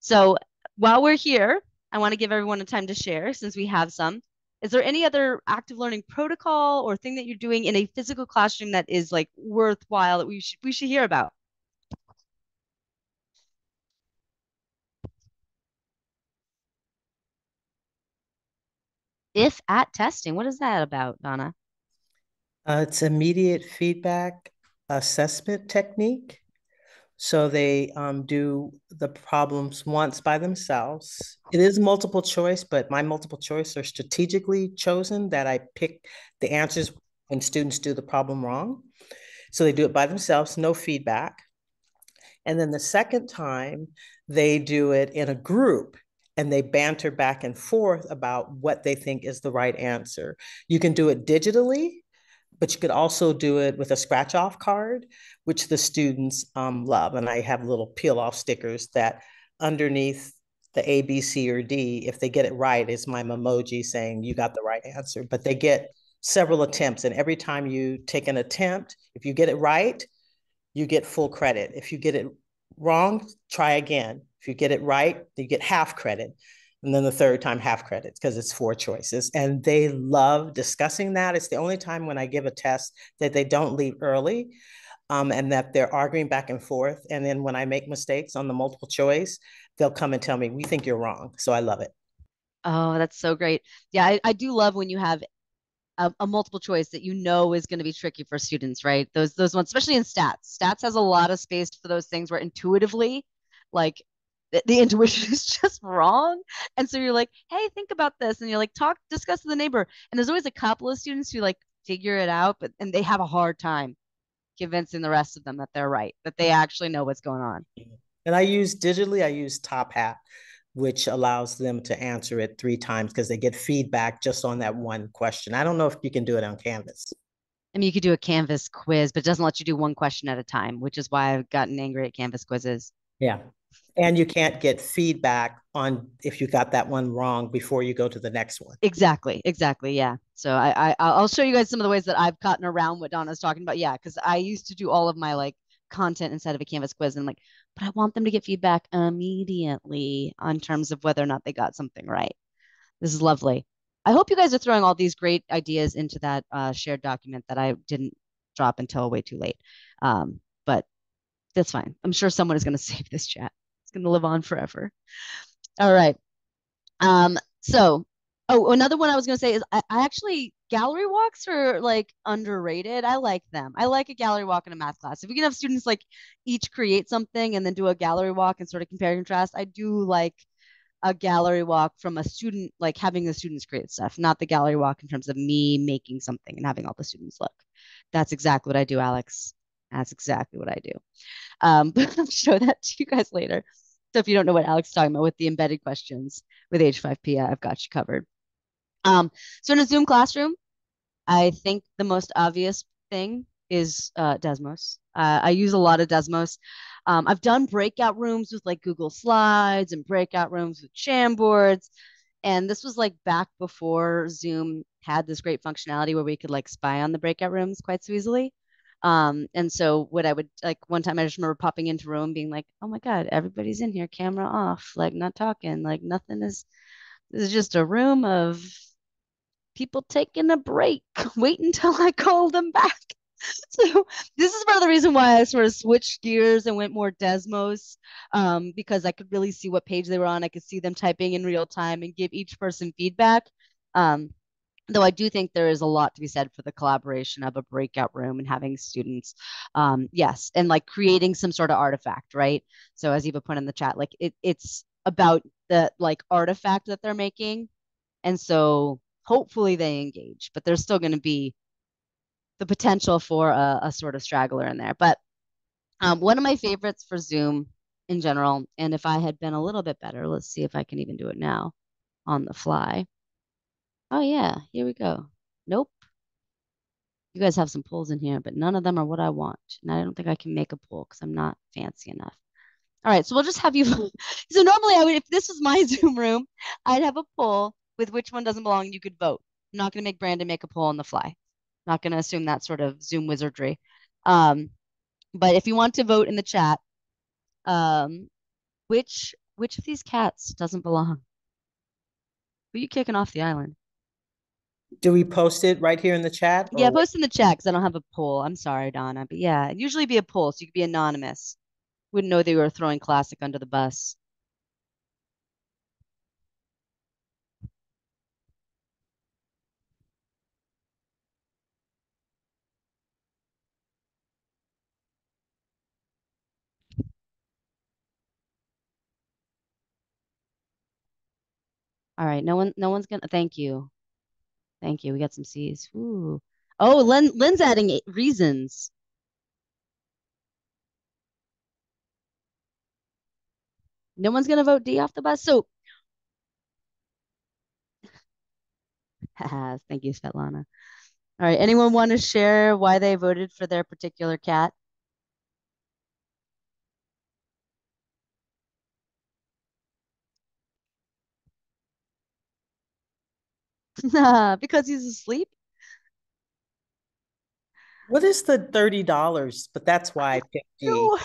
So while we're here I want to give everyone a time to share since we have some. Is there any other active learning protocol or thing that you're doing in a physical classroom that is like worthwhile that we should we should hear about? IF-AT testing, what is that about, Donna? Uh, it's immediate feedback assessment technique. So they um, do the problems once by themselves. It is multiple choice, but my multiple choice are strategically chosen that I pick the answers when students do the problem wrong. So they do it by themselves, no feedback. And then the second time, they do it in a group and they banter back and forth about what they think is the right answer. You can do it digitally, but you could also do it with a scratch off card, which the students um, love. And I have little peel off stickers that underneath the A, B, C, or D, if they get it right, is my emoji saying you got the right answer. But they get several attempts. And every time you take an attempt, if you get it right, you get full credit. If you get it wrong, try again. If you get it right, you get half credit. And then the third time, half credits because it's four choices. And they love discussing that. It's the only time when I give a test that they don't leave early um, and that they're arguing back and forth. And then when I make mistakes on the multiple choice, they'll come and tell me, we think you're wrong. So I love it. Oh, that's so great. Yeah, I, I do love when you have a, a multiple choice that you know is going to be tricky for students, right? Those those ones, especially in stats. Stats has a lot of space for those things where intuitively, like the, intuition is just wrong. And so you're like, hey, think about this. And you're like, talk, discuss with the neighbor. And there's always a couple of students who like figure it out, but and they have a hard time convincing the rest of them that they're right, that they actually know what's going on. And I use digitally, I use Top Hat, which allows them to answer it three times because they get feedback just on that one question. I don't know if you can do it on Canvas. I mean, you could do a Canvas quiz, but it doesn't let you do one question at a time, which is why I've gotten angry at Canvas quizzes. Yeah. And you can't get feedback on if you got that one wrong before you go to the next one. Exactly. Exactly. Yeah. So I, I I'll show you guys some of the ways that I've gotten around what Donna's talking about. Yeah, because I used to do all of my like content inside of a Canvas quiz, and like, but I want them to get feedback immediately on terms of whether or not they got something right. This is lovely. I hope you guys are throwing all these great ideas into that uh, shared document that I didn't drop until way too late. Um, but that's fine. I'm sure someone is going to save this chat going to live on forever. All right. Um, so, oh, another one I was going to say is I, I actually, gallery walks are like underrated. I like them. I like a gallery walk in a math class. If we can have students like each create something and then do a gallery walk and sort of compare and contrast, I do like a gallery walk from a student, like having the students create stuff, not the gallery walk in terms of me making something and having all the students look. That's exactly what I do, Alex. That's exactly what I do. Um, but I'll show that to you guys later. So if you don't know what Alex is talking about with the embedded questions with H5P, I've got you covered. Um, so in a Zoom classroom, I think the most obvious thing is uh, Desmos. Uh, I use a lot of Desmos. Um, I've done breakout rooms with like Google Slides and breakout rooms with Jamboards. And this was like back before Zoom had this great functionality where we could like spy on the breakout rooms quite so easily. Um, and so what I would like one time I just remember popping into room being like, oh my God, everybody's in here, camera off, like not talking, like nothing is this is just a room of people taking a break. Wait until I call them back. So this is part of the reason why I sort of switched gears and went more Desmos, um, because I could really see what page they were on. I could see them typing in real time and give each person feedback. Um, though I do think there is a lot to be said for the collaboration of a breakout room and having students, um, yes, and like creating some sort of artifact, right? So as Eva put in the chat, like it, it's about the like artifact that they're making, and so hopefully they engage, but there's still going to be the potential for a, a, sort of straggler in there. But um, one of my favorites for Zoom in general, and if I had been a little bit better, let's see if I can even do it now on the fly. Oh yeah, here we go. Nope. You guys have some polls in here, but none of them are what I want. And I don't think I can make a poll because I'm not fancy enough. All right, so we'll just have you. so normally I would, if this was my Zoom room, I'd have a poll with which one doesn't belong. You could vote. I'm not going to make Brandon make a poll on the fly. Not going to assume that sort of Zoom wizardry. Um, but if you want to vote in the chat, um, which which of these cats doesn't belong? Who are you kicking off the island? do we post it right here in the chat? Or? Yeah, post in the chat because I don't have a poll. I'm sorry, Donna, but yeah, it'd usually be a poll, so you could be anonymous. Wouldn't know they were throwing classic under the bus. All right, no one, no one's gonna. Thank you. Thank you. We got some C's. Ooh. Oh, Lynn, Lynn's adding eight reasons. No one's gonna vote D off the bus. So, thank you, Svetlana. All right, anyone want to share why they voted for their particular cat? because he's asleep. What is the thirty dollars? But that's why I picked D.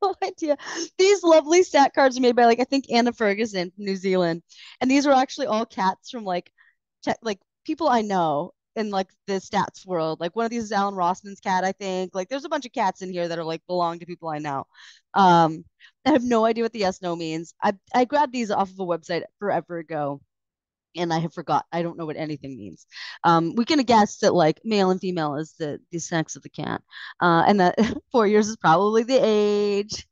No, idea. These lovely stat cards are made by like I think Anna Fergusson from New Zealand, and these are actually all cats from like, like people I know in like the stats world. Like one of these is Allan Rossman's cat, I think. Like there's a bunch of cats in here that are like belong to people I know. Um, I have no idea what the yes no means. I I grabbed these off of a website forever ago and I have forgot. I don't know what anything means. Um, we can guess that like male and female is the the sex of the cat, uh, and that four years is probably the age.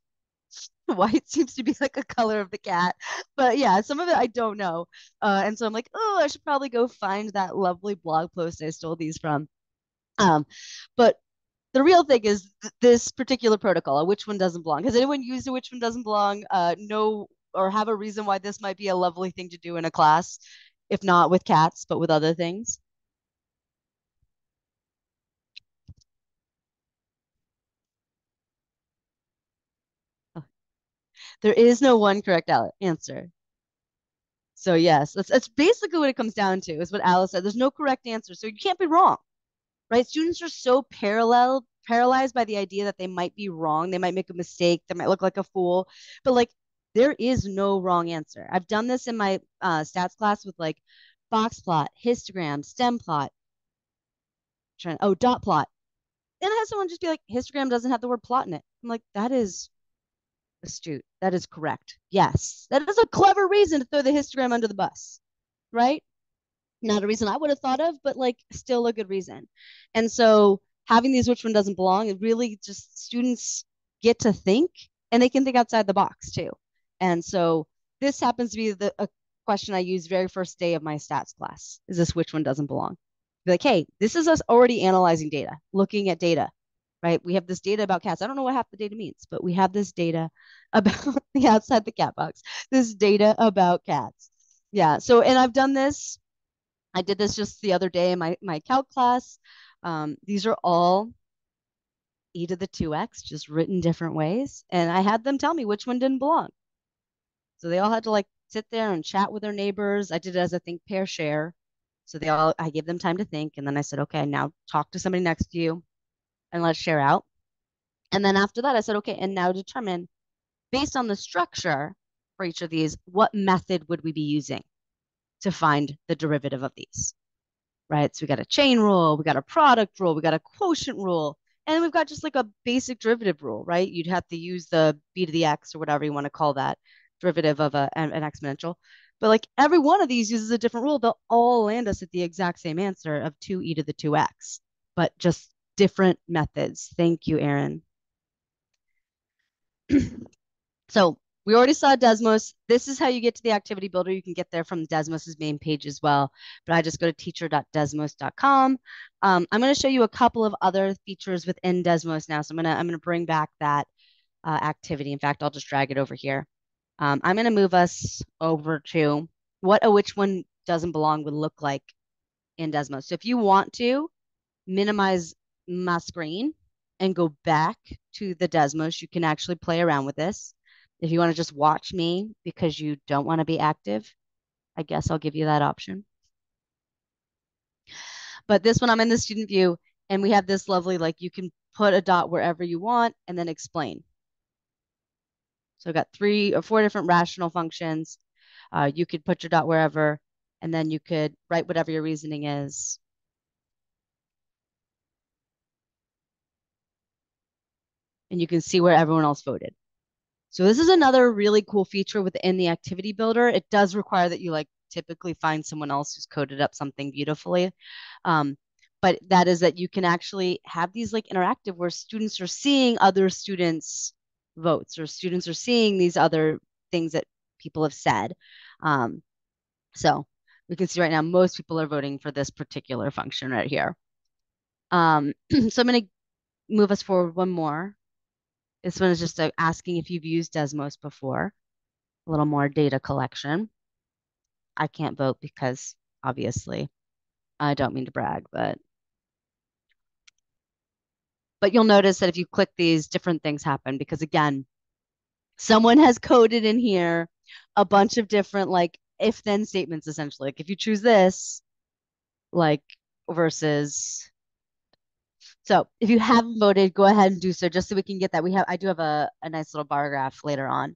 White seems to be like a color of the cat, but yeah, some of it I don't know, uh, and so I'm like, oh, I should probably go find that lovely blog post I stole these from. Um, but the real thing is th this particular protocol, which one doesn't belong. Has anyone used a which one doesn't belong? Uh, know or have a reason why this might be a lovely thing to do in a class? If not with cats, but with other things? There is no one correct answer. So yes, that's that's basically what it comes down to, is what Alice said. There's no correct answer, so you can't be wrong, right? Students are so parallel paralyzed by the idea that they might be wrong, they might make a mistake, they might look like a fool, but like there is no wrong answer. I've done this in my uh, stats class with like box plot, histogram, stem plot. Oh, dot plot. Then I had someone just be like, histogram doesn't have the word plot in it. I'm like, that is astute. That is correct. Yes. That is a clever reason to throw the histogram under the bus, right? Not a reason I would have thought of, but like still a good reason. And so having these which one doesn't belong, it really just students get to think and they can think outside the box too. And so this happens to be the a question I use very first day of my stats class is this which one doesn't belong? Be like, hey, this is us already analyzing data, looking at data, right? We have this data about cats. I don't know what half the data means, but we have this data about the outside the cat box, this data about cats. Yeah. So, and I've done this. I did this just the other day in my, my calc class. Um, these are all e to the 2x, just written different ways. And I had them tell me which one didn't belong. So they all had to like sit there and chat with their neighbors. I did it as a think, pair, share. So they all, I gave them time to think. And then I said, okay, now talk to somebody next to you and let's share out. And then after that, I said, okay, and now determine based on the structure for each of these, what method would we be using to find the derivative of these? Right. So we got a chain rule, we got a product rule, we got a quotient rule, and we've got just like a basic derivative rule, right? You'd have to use the b to the x or whatever you want to call that derivative of a, an, exponential. But like every one of these uses a different rule. They'll all land us at the exact same answer of 2e to the 2x, but just different methods. Thank you, Aaron. so we already saw Desmos. This is how you get to the activity builder. You can get there from Desmos's main page as well. But I just go to teacher.desmos.com. Um, I'm going to show you a couple of other features within Desmos now. So I'm going to I'm going to bring back that uh, activity. In fact, I'll just drag it over here. Um, I'm going to move us over to what a which one doesn't belong would look like in Desmos. So if you want to minimize my screen and go back to the Desmos, you can actually play around with this. If you want to just watch me because you don't want to be active, I guess I'll give you that option. But this one, I'm in the student view, and we have this lovely, like you can put a dot wherever you want and then explain. So I've got three or four different rational functions. Uh, you could put your dot wherever, and then you could write whatever your reasoning is. And you can see where everyone else voted. So this is another really cool feature within the activity builder. It does require that you like typically find someone else who's coded up something beautifully. Um, but that is that you can actually have these like interactive where students are seeing other students votes or students are seeing these other things that people have said. Um, So we can see right now, most people are voting for this particular function right here. Um, so I'm going to move us forward one more. This one is just uh, asking if you've used Desmos before, a little more data collection. I can't vote because obviously I don't mean to brag, but but you'll notice that if you click these, different things happen because again, someone has coded in here a bunch of different like if then statements essentially. Like if you choose this, like versus so if you haven't voted, go ahead and do so just so we can get that. We have I do have a, a nice little bar graph later on.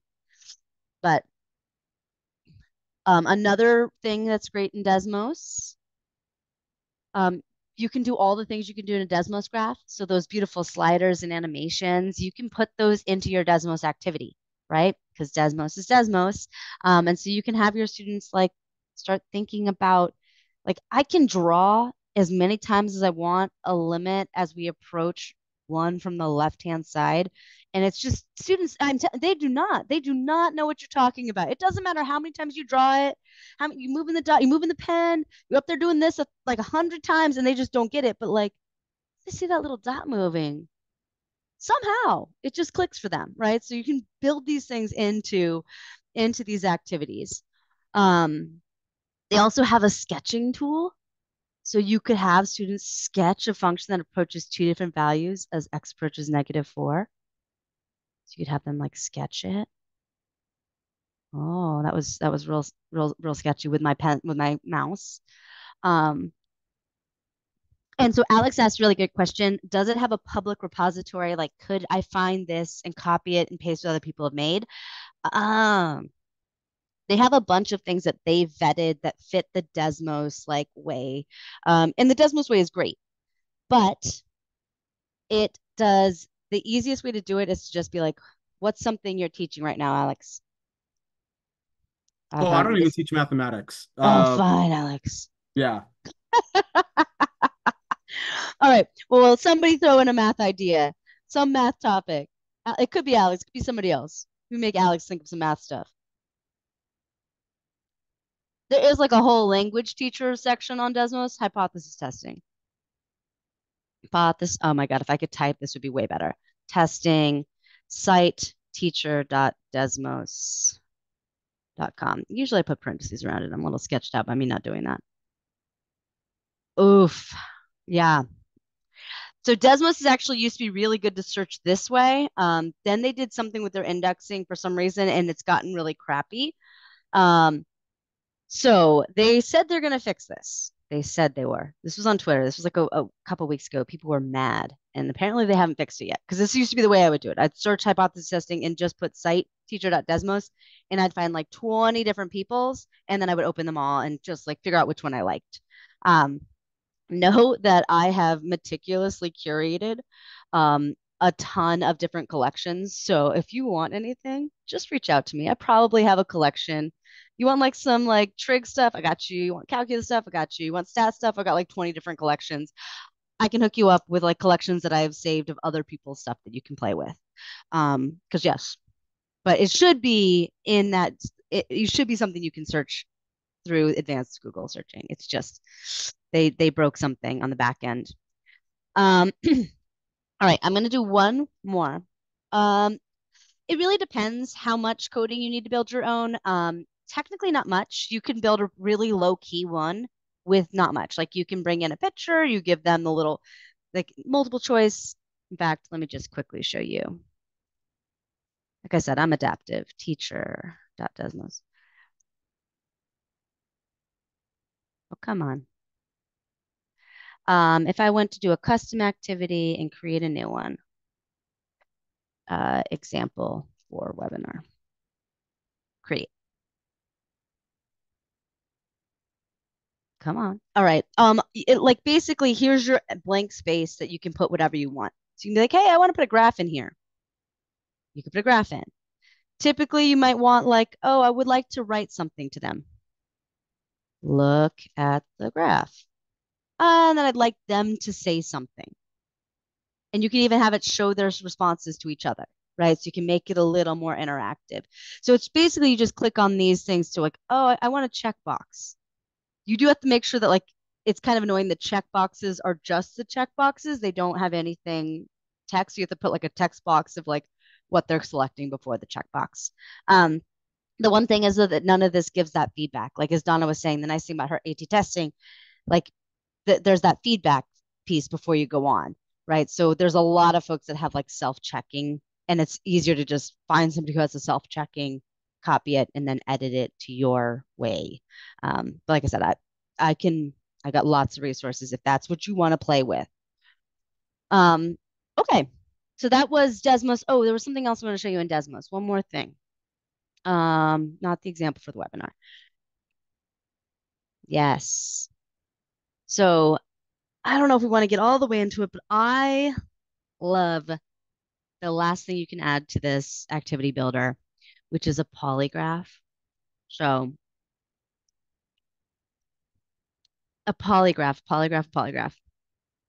But um, another thing that's great in Desmos, um, you can do all the things you can do in a Desmos graph. So those beautiful sliders and animations, you can put those into your Desmos activity, right? Because Desmos is Desmos. Um, and so you can have your students like start thinking about, like I can draw as many times as I want, a limit as we approach one from the left-hand side. And it's just students, I'm t- they do not, they do not know what you're talking about. It doesn't matter how many times you draw it, how many, you move in the dot, you move in the pen, you're up there doing this like a hundred times and they just don't get it. But like, they see that little dot moving. Somehow it just clicks for them, right? So you can build these things into into these activities. Um, they also have a sketching tool so you could have students sketch a function that approaches two different values as x approaches negative four. So you could have them like sketch it. Oh, that was that was real real real sketchy with my pen with my mouse. Um, and so Alex asked a really good question. Does it have a public repository? Like, could I find this and copy it and paste what other people have made? Um, they have a bunch of things that they vetted that fit the Desmos like way. Um, and the Desmos way is great, but it does the easiest way to do it is to just be like, what's something you're teaching right now, Alex? Oh, I don't even teach mathematics. Oh, uh, fine, Alex. Yeah. All right. Well, somebody throw in a math idea, some math topic. It could be Alex, it could be somebody else. We make Alex think of some math stuff there is like a whole language teacher section on Desmos hypothesis testing. Hypothesis. Oh my God, if I could type, this would be way better. Testing site teacher.desmos.com. Usually I put parentheses around it. I'm a little sketched out by me not doing that. Oof. Yeah. So Desmos is actually used to be really good to search this way. Um, then they did something with their indexing for some reason, and it's gotten really crappy. Um, so they said they're going to fix this. They said they were. This was on Twitter. This was like a, a couple weeks ago. People were mad, and apparently they haven't fixed it yet. Because this used to be the way I would do it. I'd search hypothesis testing and just put site teacher.desmos, and I'd find like 20 different people's, and then I would open them all and just like figure out which one I liked. Um, know that I have meticulously curated um, a ton of different collections. So if you want anything, just reach out to me. I probably have a collection you want like some like trig stuff? I got you. You want calculus stuff? I got you. You want stat stuff? I got like 20 different collections. I can hook you up with like collections that I have saved of other people's stuff that you can play with. Um, because yes, but it should be in that it, it should be something you can search through advanced Google searching. It's just they they broke something on the back end. Um, all right, I'm gonna do one more. Um, it really depends how much coding you need to build your own. Um, technically not much. You can build a really low key one with not much. Like you can bring in a picture, you give them the little like multiple choice. In fact, let me just quickly show you. Like I said, I'm adaptive teacher dot Desmos. Oh, come on. Um, if I went to do a custom activity and create a new one, uh, example for webinar, create. Come on. All right. Um, it, like basically, here's your blank space that you can put whatever you want. So you can be like, hey, I want to put a graph in here. You can put a graph in. Typically, you might want like, oh, I would like to write something to them. Look at the graph. And then I'd like them to say something. And you can even have it show their responses to each other. right? So you can make it a little more interactive. So it's basically you just click on these things to like, oh, I, I want a checkbox. You do have to make sure that like it's kind of annoying the check boxes are just the check boxes. They don't have anything text. You have to put like a text box of like what they're selecting before the checkbox. Um, the one thing is that none of this gives that feedback. Like as Donna was saying, the nice thing about her AT testing, like th there's that feedback piece before you go on, right? So there's a lot of folks that have like self-checking and it's easier to just find somebody who has a self-checking, copy it, and then edit it to your way. Um, but like I said, I, I can, I got lots of resources if that's what you want to play with. Um, okay, so that was Desmos. Oh, there was something else I want to show you in Desmos. One more thing. Um, not the example for the webinar. Yes. So I don't know if we want to get all the way into it, but I love the last thing you can add to this activity builder, which is a polygraph. So a polygraph, polygraph, polygraph.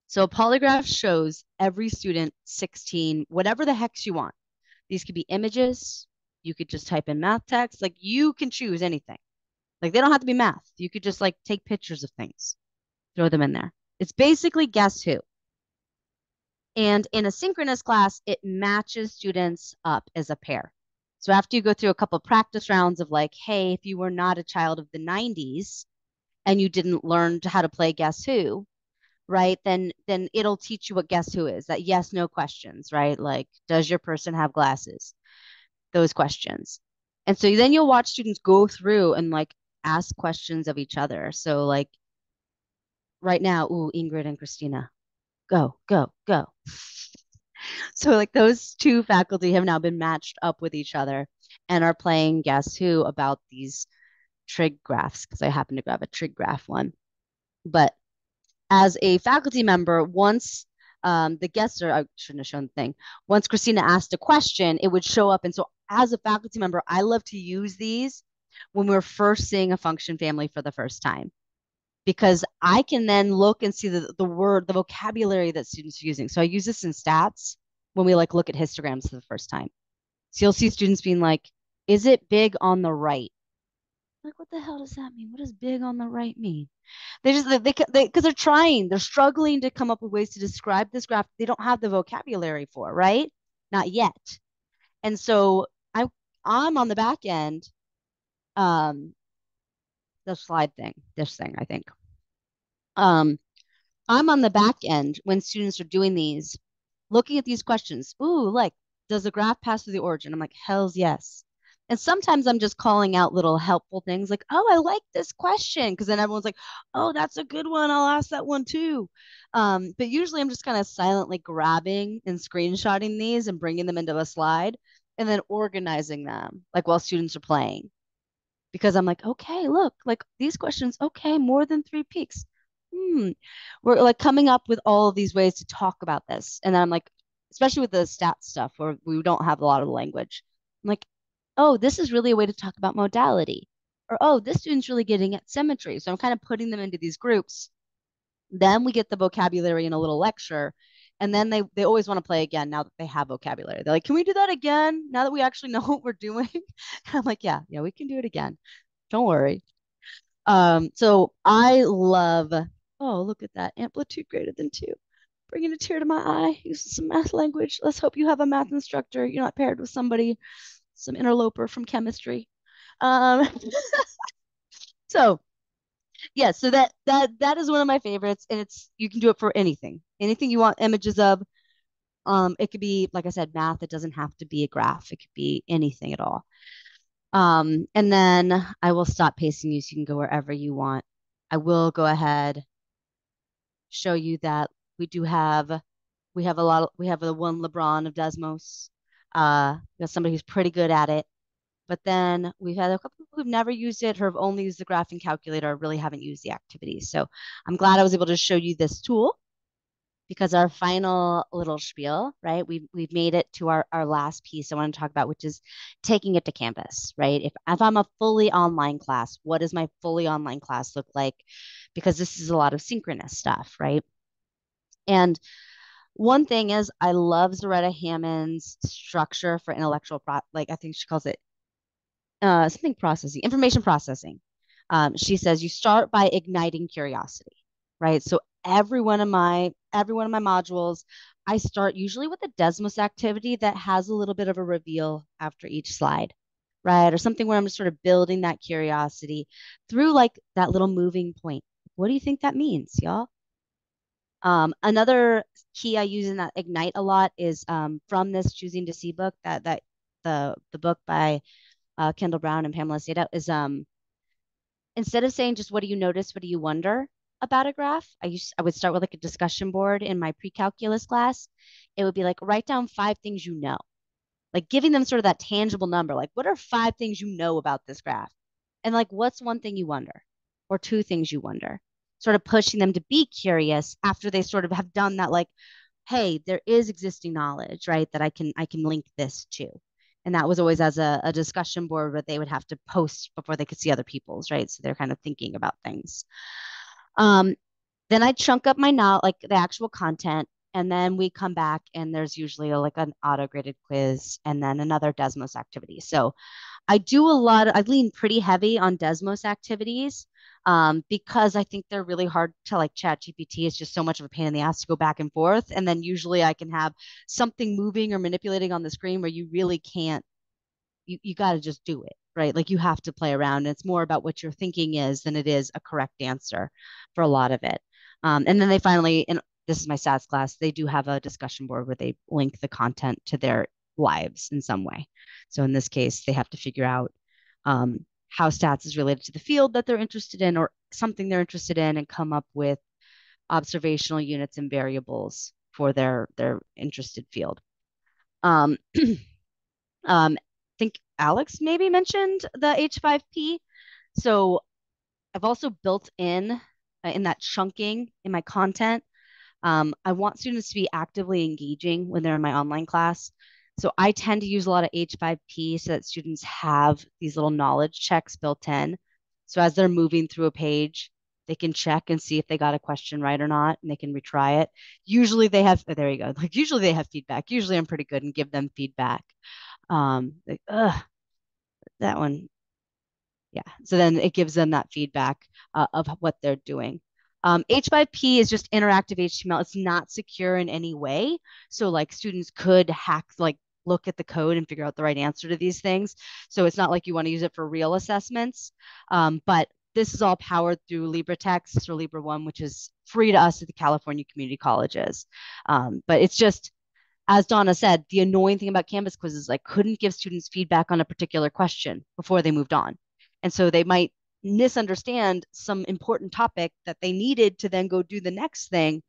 So a polygraph shows every student 16, whatever the hex you want. These could be images. You could just type in math text. Like you can choose anything. Like they don't have to be math. You could just like take pictures of things, throw them in there. It's basically guess who. And in a synchronous class, it matches students up as a pair. So after you go through a couple practice rounds of like, hey, if you were not a child of the 90s and you didn't learn how to play guess who, right? Then then it'll teach you what guess who is. That yes, no questions, right? Like, does your person have glasses? Those questions. And so then you'll watch students go through and like ask questions of each other. So like right now, ooh, Ingrid and Christina, go, go, go. so like those two faculty have now been matched up with each other and are playing guess who about these trig graphs because I happen to grab a trig graph one. But as a faculty member, once um, the guests are, I shouldn't have shown the thing. Once Christina asked a question, it would show up. And so as a faculty member, I love to use these when we're first seeing a function family for the first time because I can then look and see the, the word, the vocabulary that students are using. So I use this in stats when we like look at histograms for the first time. So you'll see students being like, is it big on the right? Like, what the hell does that mean? What does big on the right mean? They just, they, they, they, cause they're trying, they're struggling to come up with ways to describe this graph. They don't have the vocabulary for, right? Not yet. And so I'm, I'm on the back end, um, the slide thing, this thing, I think. Um, I'm on the back end when students are doing these, looking at these questions. Ooh, like, does the graph pass through the origin? I'm like, hell's yes. And sometimes I'm just calling out little helpful things like, oh, I like this question. Because then everyone's like, oh, that's a good one. I'll ask that one too. Um, but usually I'm just kind of silently grabbing and screenshotting these and bringing them into a slide and then organizing them like while students are playing because I'm like, okay, look, like these questions, okay, more than three peaks. Hmm. We're like coming up with all of these ways to talk about this. And then I'm like, especially with the stat stuff where we don't have a lot of language. I'm like, oh, this is really a way to talk about modality. Or, oh, this student's really getting at symmetry. So I'm kind of putting them into these groups. Then we get the vocabulary in a little lecture and then they they always want to play again now that they have vocabulary. They're like, "Can we do that again now that we actually know what we're doing?" I'm like, "Yeah, yeah, we can do it again. Don't worry." Um, so I love. Oh, look at that amplitude greater than two, bringing a tear to my eye. Using some math language. Let's hope you have a math instructor. You're not paired with somebody, some interloper from chemistry. Um, so yeah, so that that that is one of my favorites, and it's you can do it for anything, anything you want images of. Um, it could be like I said, math. It doesn't have to be a graph. It could be anything at all. Um, and then I will stop pacing you so you can go wherever you want. I will go ahead show you that we do have we have a lot of, we have the one LeBron of Desmos. Uh, we somebody who's pretty good at it. But then we've had a couple people who've never used it or have only used the graphing calculator or really haven't used the activities. So I'm glad I was able to show you this tool because our final little spiel, right? We've, we've made it to our, our last piece I want to talk about, which is taking it to campus, right? If, if I'm a fully online class, what does my fully online class look like? Because this is a lot of synchronous stuff, right? And One thing is I love Zaretta Hammond's structure for intellectual pro like I think she calls it uh, something processing, information processing. Um, she says you start by igniting curiosity, right? So every one of my every one of my modules, I start usually with a Desmos activity that has a little bit of a reveal after each slide, right? Or something where I'm just sort of building that curiosity through like that little moving point. What do you think that means, y'all? Um, another key I use in that Ignite a lot is um, from this Choosing to See book that that the the book by uh, Kyndall Brown and Pamela Seda is um instead of saying just what do you notice, what do you wonder about a graph, I used I would start with like a discussion board in my pre-calculus class. It would be like write down five things you know, like giving them sort of that tangible number. Like what are five things you know about this graph, and like what's one thing you wonder, or two things you wonder. Sort of pushing them to be curious after they sort of have done that. Like, hey, there is existing knowledge, right? That I can I can link this to and that was always as a, a discussion board where they would have to post before they could see other people's right so they're kind of thinking about things um, then i chunk up my not like the actual content and then we come back and there's usually a, like an auto graded quiz and then another desmos activity so i do a lot of, i lean pretty heavy on desmos activities um, because I think they're really hard to like chat GPT is just so much of a pain in the ass to go back and forth. And then usually I can have something moving or manipulating on the screen where you really can't, you, you got to just do it, right? Like you have to play around. And it's more about what your thinking is than it is a correct answer for a lot of it. Um, and then they finally, and this is my stats class, they do have a discussion board where they link the content to their lives in some way. So in this case, they have to figure out um, how stats is related to the field that they're interested in or something they're interested in and come up with observational units and variables for their their interested field. Um, um, Alex maybe mentioned the H5P. So I've also built in uh, in that chunking in my content. Um, I want students to be actively engaging when they're in my online class. So I tend to use a lot of H5P so that students have these little knowledge checks built in. So as they're moving through a page, they can check and see if they got a question right or not, and they can retry it. Usually they have, oh, there you go. Like usually they have feedback. Usually I'm pretty good and give them feedback. Um, like, ugh, that one. Yeah. So then it gives them that feedback uh, of what they're doing. Um, H5P is just interactive HTML. It's not secure in any way. So like students could hack, like look at the code and figure out the right answer to these things. So it's not like you want to use it for real assessments. Um, but this is all powered through LibreText or Libre One, which is free to us at the California community colleges. Um, but it's just, as Donna said, the annoying thing about Canvas quizzes, I couldn't give students feedback on a particular question before they moved on. And so they might misunderstand some important topic that they needed to then go do the next thing.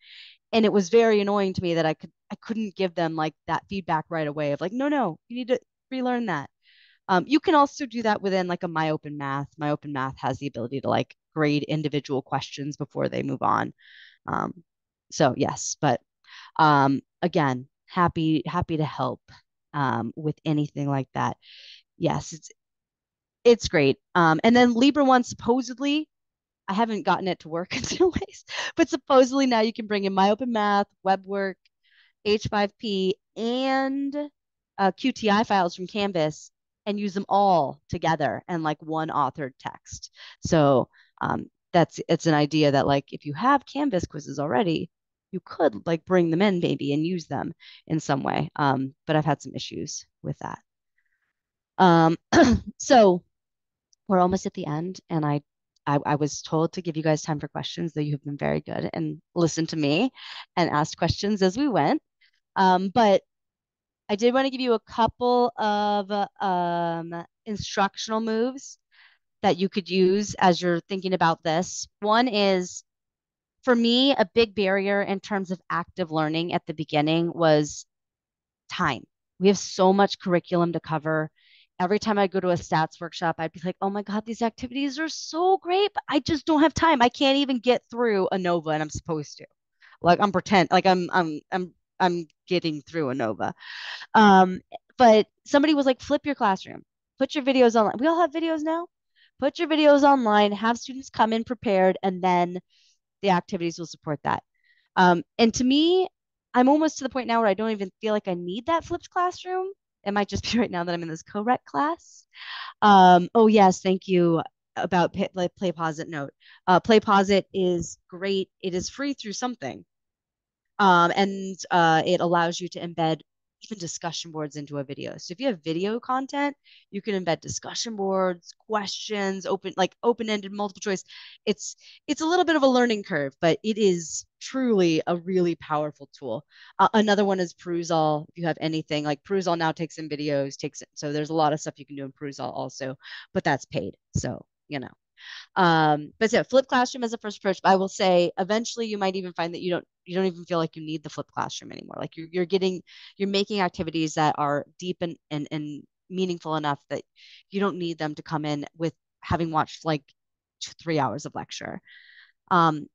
And it was very annoying to me that i could i couldn't give them like that feedback right away of like no no you need to relearn that. Um, you can also do that within like a my open math. My open math has the ability to like grade individual questions before they move on. Um, so yes but um, again happy happy to help um, with anything like that yes it's it's great. Um, and then Libre One supposedly, I haven't gotten it to work until ways, but supposedly now you can bring in MyOpenMath, WebWork, H5P, and uh, QTI files from Canvas and use them all together and like one authored text. So um, that's it's an idea that like if you have Canvas quizzes already, you could like bring them in maybe and use them in some way. Um, but I've had some issues with that. Um, so we're almost at the end, and I, I, I was told to give you guys time for questions, though you have been very good and listened to me and asked questions as we went. Um, but I did want to give you a couple of um, instructional moves that you could use as you're thinking about this. One is, for me, a big barrier in terms of active learning at the beginning was time. We have so much curriculum to cover every time I go to a stats workshop, I'd be like, oh my God, these activities are so great, but I just don't have time. I can't even get through ANOVA and I'm supposed to. Like I'm pretend like I'm I'm I'm I'm getting through ANOVA. Um, but somebody was like, flip your classroom, put your videos online. We all have videos now. Put your videos online, have students come in prepared, and then the activities will support that. Um, and to me, I'm almost to the point now where I don't even feel like I need that flipped classroom. It might just be right now that I'm in this co-rec class. Um, oh yes, thank you about play, PlayPosit note. Uh, PlayPosit is great. It is free through something. Um, and uh, it allows you to embed even discussion boards into a video. So if you have video content, you can embed discussion boards, questions, open like open-ended multiple choice. It's it's a little bit of a learning curve, but it is truly a really powerful tool. Uh, another one is Perusall. If you have anything like Perusall now takes in videos, takes it. So there's a lot of stuff you can do in Perusall also, but that's paid. So, you know. Um, but yeah, flip classroom as a first approach. But I will say eventually you might even find that you don't you don't even feel like you need the flip classroom anymore. Like you're you're getting you're making activities that are deep and and, and meaningful enough that you don't need them to come in with having watched like two, three hours of lecture. Um,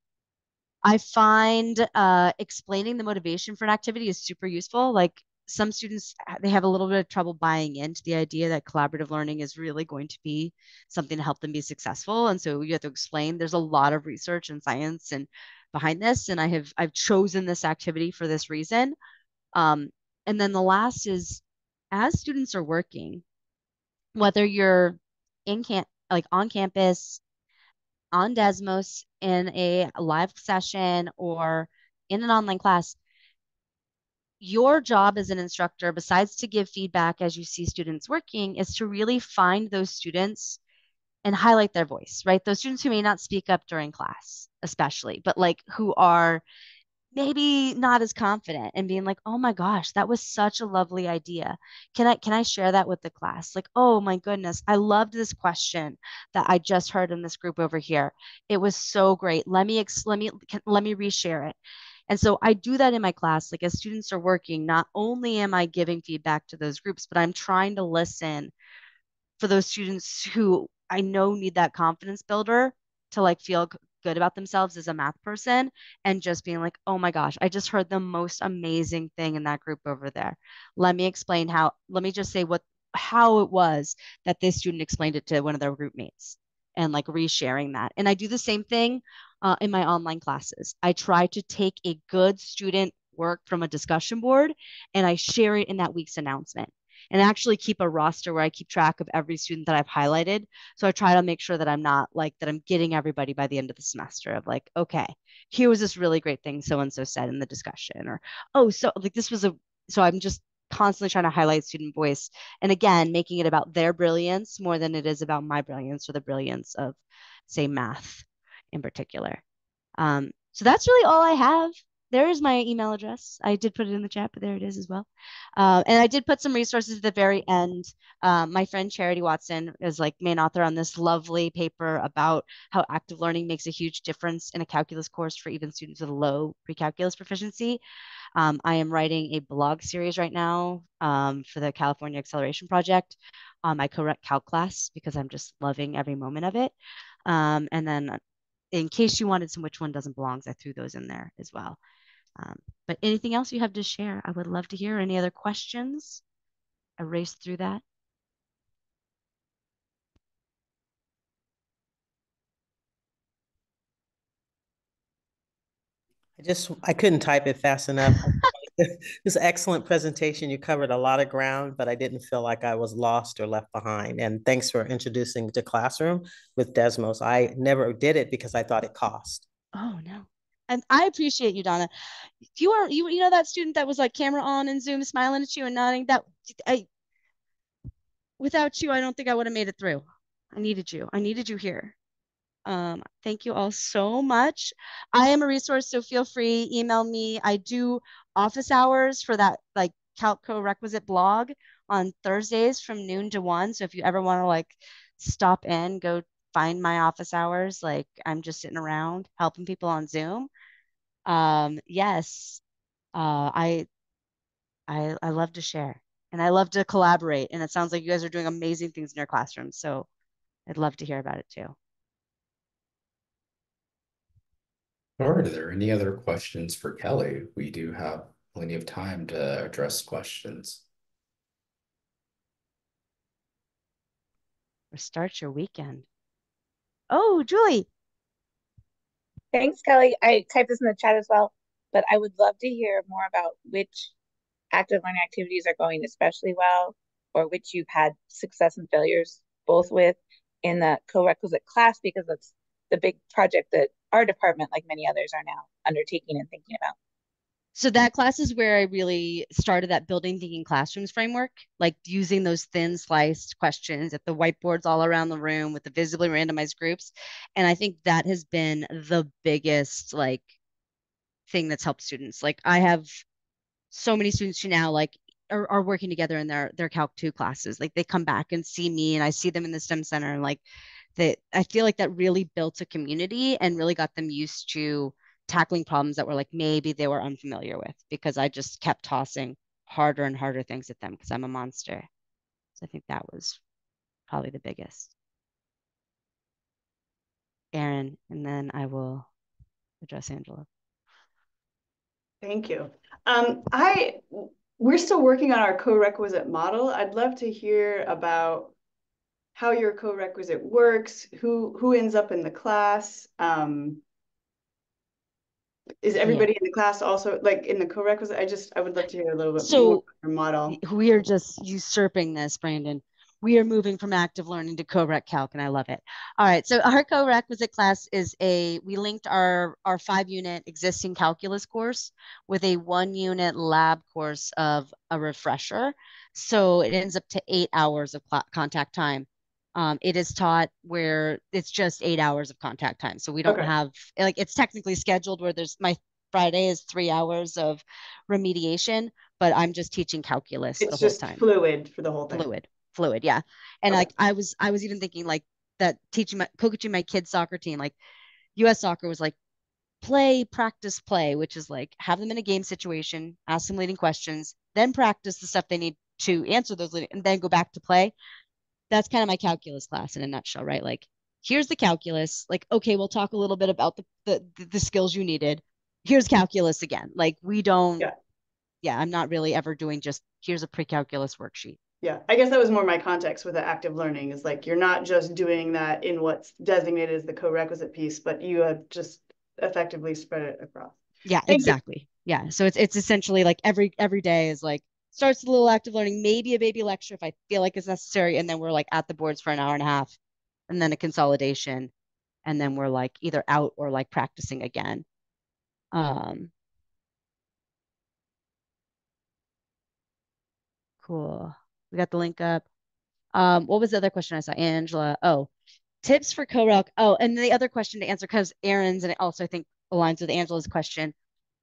I find uh, explaining the motivation for an activity is super useful. Like some students they have a little bit of trouble buying into the idea that collaborative learning is really going to be something to help them be successful and so you have to explain. There's a lot of research and science and behind this and i have i've chosen this activity for this reason. Um, and then the last is as students are working whether you're in camp like on campus on desmos in a live session or in an online class your job as an instructor, besides to give feedback as you see students working, is to really find those students and highlight their voice, right? Those students who may not speak up during class, especially, but like who are maybe not as confident and being like, "Oh my gosh, that was such a lovely idea. Can I can I share that with the class?" Like, "Oh my goodness, I loved this question that I just heard in this group over here. It was so great. Let me ex- let me can, let me reshare it." And so I do that in my class. Like as students are working, not only am I giving feedback to those groups, but I'm trying to listen for those students who I know need that confidence builder to like feel good about themselves as a math person and just being like, oh my gosh, I just heard the most amazing thing in that group over there. Let me explain how, let me just say what, how it was that this student explained it to one of their group mates and like resharing that. And I do the same thing uh, in my online classes. I try to take a good student work from a discussion board and I share it in that week's announcement and actually keep a roster where I keep track of every student that I've highlighted. So I try to make sure that I'm not like that I'm getting everybody by the end of the semester of like, okay, here was this really great thing so and so said in the discussion, or oh, so like this was a so I'm just constantly trying to highlight student voice and again making it about their brilliance more than it is about my brilliance or the brilliance of say math in particular. Um, so that's really all I have. There is my email address. I did put it in the chat, but there it is as well. Uh, and I did put some resources at the very end. Um, my friend Charity Watson is like main author on this lovely paper about how active learning makes a huge difference in a calculus course for even students with low pre-calculus proficiency. Um, I am writing a blog series right now um, for the California Acceleration Project on my correct calc class because I'm just loving every moment of it. Um, and then in case you wanted some which one doesn't belong, I threw those in there as well. Um, but anything else you have to share, I would love to hear. Any other questions? Erase through that. I just I couldn't type it fast enough. this excellent presentation. You covered a lot of ground, but I didn't feel like I was lost or left behind. And thanks for introducing to classroom with Desmos. I never did it because I thought it cost. Oh no. And I appreciate you, Donna. You are you you know that student that was like camera on and Zoom smiling at you and nodding that I without you, I don't think I would have made it through. I needed you. I needed you here. Um, thank you all so much. I am a resource, so feel free, email me. I do office hours for that like Calco requisite blog on Thursdays from noon to one. So if you ever want to like stop in, go find my office hours. Like I'm just sitting around helping people on Zoom. Um, yes, uh, I, I, I love to share and I love to collaborate. And it sounds like you guys are doing amazing things in your classroom. So I'd love to hear about it too. Are there any other questions for Kelly? We do have plenty of time to address questions. Or start your weekend. Oh, Julie. Thanks, Kelly. I typed this in the chat as well. but I would love to hear more about which active learning activities are going especially well or which you've had success and failures both with in the co-requisite class because that's the big project that our department, like many others, are now undertaking and thinking about. So that class is where I really started that building thinking classrooms framework, like using those thin sliced questions at the whiteboards all around the room with the visibly randomized groups. And I think that has been the biggest like thing that's helped students. Like I have so many students who now like are, are working together in their their Calc 2 classes. Like they come back and see me and I see them in the STEM center and like that I feel like that really built a community and really got them used to tackling problems that were like maybe they were unfamiliar with because I just kept tossing harder and harder things at them because I'm a monster. So I think that was probably the biggest. Aaron, and then I will address Angela. Thank you. Um, I we're still working on our co-requisite model. I'd love to hear about how your co-requisite works, who who ends up in the class. Um, is everybody yeah. in the class also like in the co-requisite? I just I would love to hear a little bit so more about your model. We are just usurping this, Brandon we are moving from active learning to co-req calc and i love it all right so our co-requisite class is a we linked our our five unit existing calculus course with a one unit lab course of a refresher so it ends up to eight hours of contact time um, it is taught where it's just eight hours of contact time. So we don't okay. have like it's technically scheduled where there's my friday is three hours of remediation but i'm just teaching calculus it's just fluid for the whole thing. Fluid fluid yeah. And okay. like i was i was even thinking like that teaching my coaching my kids soccer team like us soccer was like play practice play which is like have them in a game situation ask them leading questions then practice the stuff they need to answer those leading, and then go back to play that's kind of my calculus class in a nutshell right like here's the calculus like okay we'll talk a little bit about the the, the skills you needed here's calculus again like we don't yeah. yeah i'm not really ever doing just here's a pre-calculus worksheet yeah, I guess that was more my context with the active learning is like you're not just doing that in what's designated as the co-requisite piece, but you have just effectively spread it across. Yeah, Thank exactly. You. Yeah. So it's it's essentially like every every day is like starts a little active learning, maybe a baby lecture if I feel like it's necessary, and then we're like at the boards for an hour and a half, and then a consolidation, and then we're like either out or like practicing again. Um. Cool. We got the link up. Um, what was the other question I saw? Angela. Oh, tips for co Oh, and the other question to answer because Aaron's and it also I think aligns with Angela's question.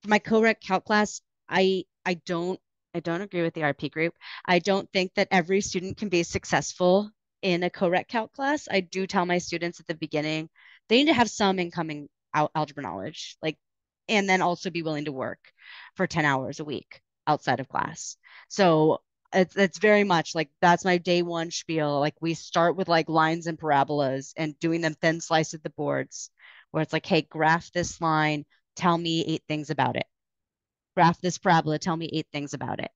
For my co-req calc class, I I don't I don't agree with the RP group. I don't think that every student can be successful in a co-req calc class. I do tell my students at the beginning they need to have some incoming al- algebra knowledge, like, and then also be willing to work for 10 hours a week outside of class. So it's it's very much like that's my day one spiel. Like we start with like lines and parabolas and doing them thin slice of the boards, where it's like, hey, graph this line, tell me eight things about it. Graph this parabola, tell me eight things about it.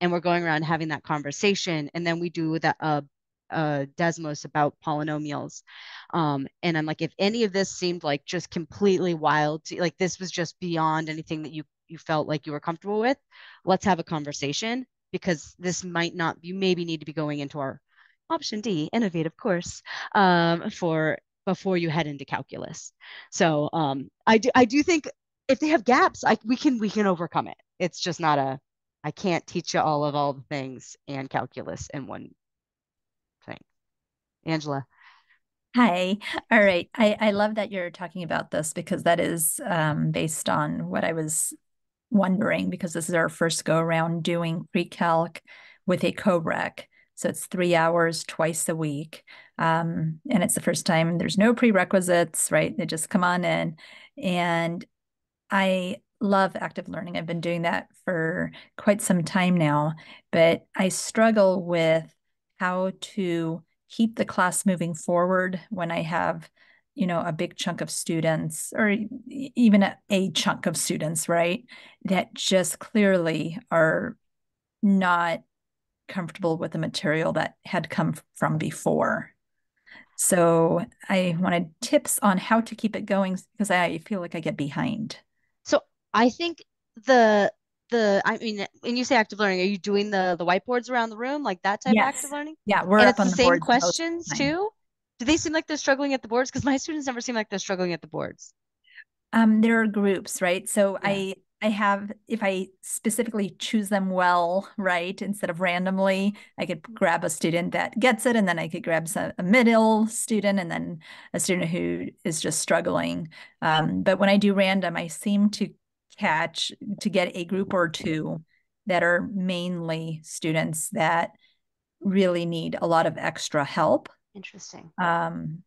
And we're going around having that conversation, and then we do the, uh, uh, Desmos about polynomials. Um, and I'm like, if any of this seemed like just completely wild, to, like this was just beyond anything that you you felt like you were comfortable with, let's have a conversation because this might not, you maybe need to be going into our option D, innovative course, um, for before you head into calculus. So um, I do I do think if they have gaps, I we can we can overcome it. It's just not a I can't teach you all of all the things and calculus in one thing. Angela. Hi. All right. I, I love that you're talking about this because that is um, based on what I was wondering because this is our first go around doing pre-calc with a co-req. So it's three hours twice a week. Um, and it's the first time there's no prerequisites, right? They just come on in. And I love active learning. I've been doing that for quite some time now, but I struggle with how to keep the class moving forward when I have you know a big chunk of students or even a, a chunk of students right that just clearly are not comfortable with the material that had come from before so i wanted tips on how to keep it going because i feel like i get behind i think the the I mean, when you say active learning, are you doing the the whiteboards around the room, like that type of active learning? Yeah, we're And up it's on the the same of the questions too? Do they seem like they're struggling at the boards? Because my students never seem like they're struggling at the boards. Um, there are groups, right? So Yeah. I I have if I specifically choose them well, right, instead of randomly, I could grab a student that gets it, and then I could grab some, a middle student, and then a student who is just struggling. Um, but when I do random, I seem to catch to get a group or two that are mainly students that really need a lot of extra help. Interesting. Um,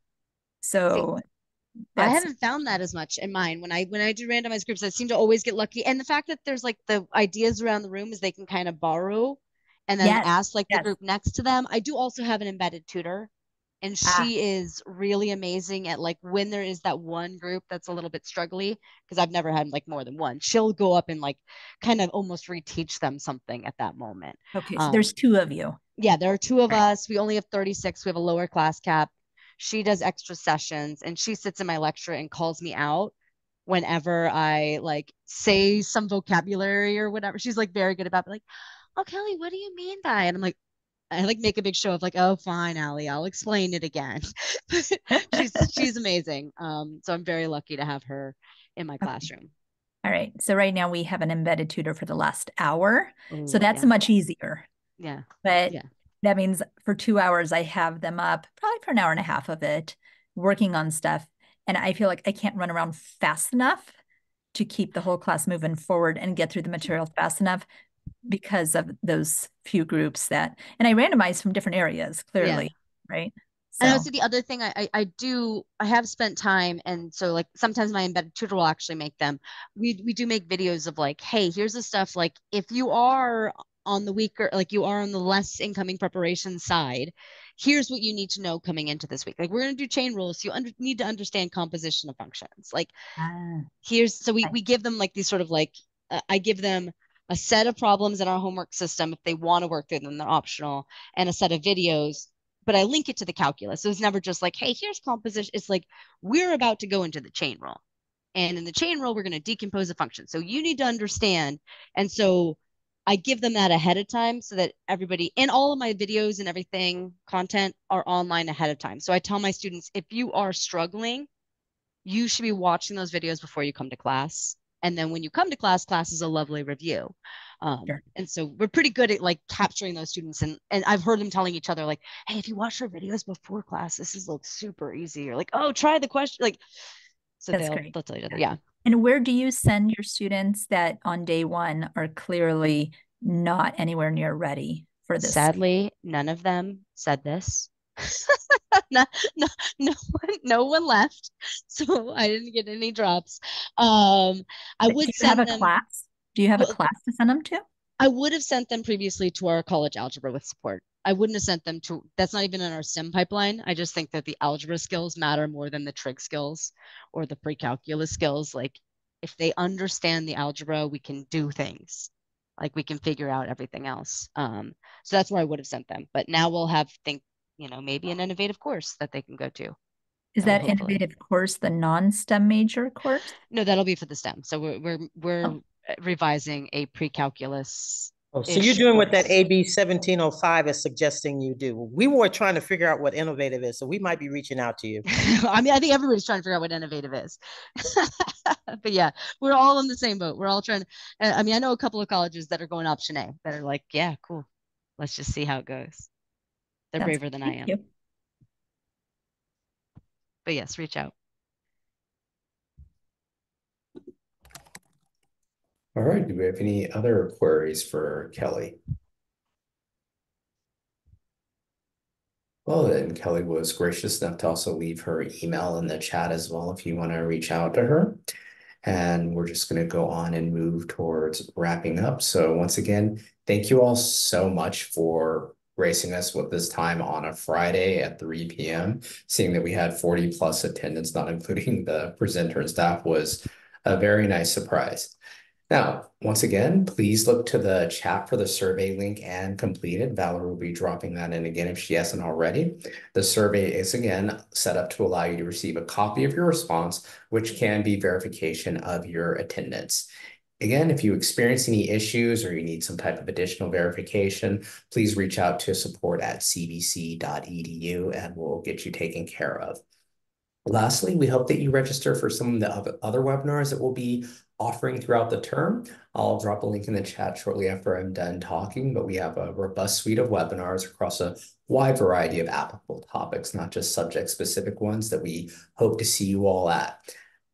so I haven't found that as much in mine. When I when I do randomized groups, I seem to always get lucky. And the fact that there's like the ideas around the room is they can kind of borrow and then Yes, ask like yes. the group next to them. I do also have an embedded tutor. And Ah. she is really amazing at like when there is that one group that's a little bit struggly, because I've never had like more than one. She'll go up and like kind of almost reteach them something at that moment. okay. So Um, there's two of you. yeah, there are two of us. We only have 36. We have a lower class cap. She does extra sessions and she sits in my lecture and calls me out whenever I like say some vocabulary or whatever. She's like very good about it, like, oh Kelly, what do you mean by? And I'm like, I like make a big show of like, oh fine, Allie, I'll explain it again. she's she's amazing. Um, so I'm very lucky to have her in my classroom. All right. So right now we have an embedded tutor for the last hour. So that's yeah, much easier. yeah. But Yeah. that means for two hours, I have them up probably for an hour and a half of it, working on stuff. And I feel like I can't run around fast enough to keep the whole class moving forward and get through the material fast enough because of those few groups that, and I randomized from different areas, clearly, right? And also the other thing I, I I do I have spent time and so like sometimes my embedded tutor will actually make them. We we do make videos of like, hey, here's the stuff like if you are on the weaker like you are on the less incoming preparation side, here's what you need to know coming into this week. Like we're gonna do chain rules, so you under, need to understand composition of functions. Like ah, here's so we Right. we give them like these sort of like uh, I give them a set of problems in our homework system if they want to work through them, they're optional, and a set of videos. But I link it to the calculus. So it's never just like, hey, here's composition. It's like we're about to go into the chain rule. And in the chain rule, we're going to decompose a function. So you need to understand. And so I give them that ahead of time so that everybody and all of my videos and everything content are online ahead of time. So I tell my students if you are struggling, you should be watching those videos before you come to class. And then when you come to class, class is a lovely review. Um, Sure. And so we're pretty good at like capturing those students. And, and I've heard them telling each other, like, hey, if you watch our videos before class, this is like super easy. Or like, oh, try the question. Like, so That's they'll, great. they'll tell each other. Yeah. Yeah. and where do you send your students that on day one are clearly not anywhere near ready for this? Sadly, none of them said this. No, no, no one, no one left. So I didn't get any drops. Um, I would do you have a them. class? Do you have a class to send them to? I would have sent them previously to our college algebra with support. I wouldn't have sent them to, that's not even in our sim pipeline. I just think that the algebra skills matter more than the trig skills or the pre-calculus skills. Like if they understand the algebra, we can do things. Like we can figure out everything else. Um, so that's where I would have sent them. But now we'll have think, you know, maybe an innovative course that they can go to. Is Oh, that hopefully. innovative course the non-STEM major course? No, that'll be for the STEM. So we're we're we're Oh. uh, revising a pre-calculus. Oh, so you're ish doing what that. AB seventeen oh five is suggesting you do. We were trying to figure out what innovative is, so we might be reaching out to you. I mean, I think everybody's trying to figure out what innovative is. but yeah, we're all in the same boat. We're all trying to, I mean, I know a couple of colleges that are going option A that are like, yeah, cool. Let's just see how it goes. They're That's- braver than I am. you. But yes, reach out. All right, do we have any other queries for Kelly? Well, then Kelly was gracious enough to also leave her email in the chat as well if you want to reach out to her. And we're just going to go on and move towards wrapping up. So once again, thank you all so much for gracing us with this time on a Friday at 3 p.m. Seeing that we had 40 plus attendance, not including the presenter and staff, was a very nice surprise. Now, once again, please look to the chat for the survey link and complete it. Valerie will be dropping that in again if she hasn't already. The survey is again set up to allow you to receive a copy of your response, which can be verification of your attendance. Again, if you experience any issues or you need some type of additional verification, please reach out to support at cvc.edu and we'll get you taken care of. Lastly, we hope that you register for some of the other webinars that we'll be offering throughout the term. I'll drop a link in the chat shortly after I'm done talking, but we have a robust suite of webinars across a wide variety of applicable topics, not just subject-specific ones that we hope to see you all at.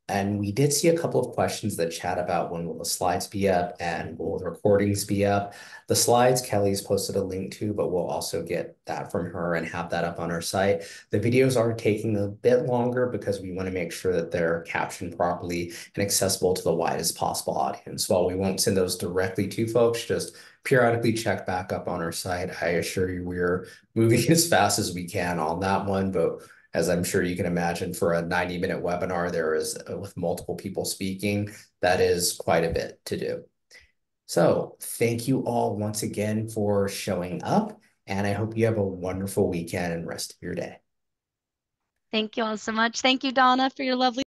And we did see a couple of questions that chat about when will the slides be up and will the recordings be up. The slides Kelly's posted a link to, but we'll also get that from her and have that up on our site. The videos are taking a bit longer because we want to make sure that they're captioned properly and accessible to the widest possible audience. While we won't send those directly to folks, just periodically check back up on our site. I assure you we're moving as fast as we can on that one, but as I'm sure you can imagine, for a 90 minute webinar, there is uh, with multiple people speaking, that is quite a bit to do. So thank you all once again for showing up, and I hope you have a wonderful weekend and rest of your day. Thank you all so much. Thank you, Donna, for your lovely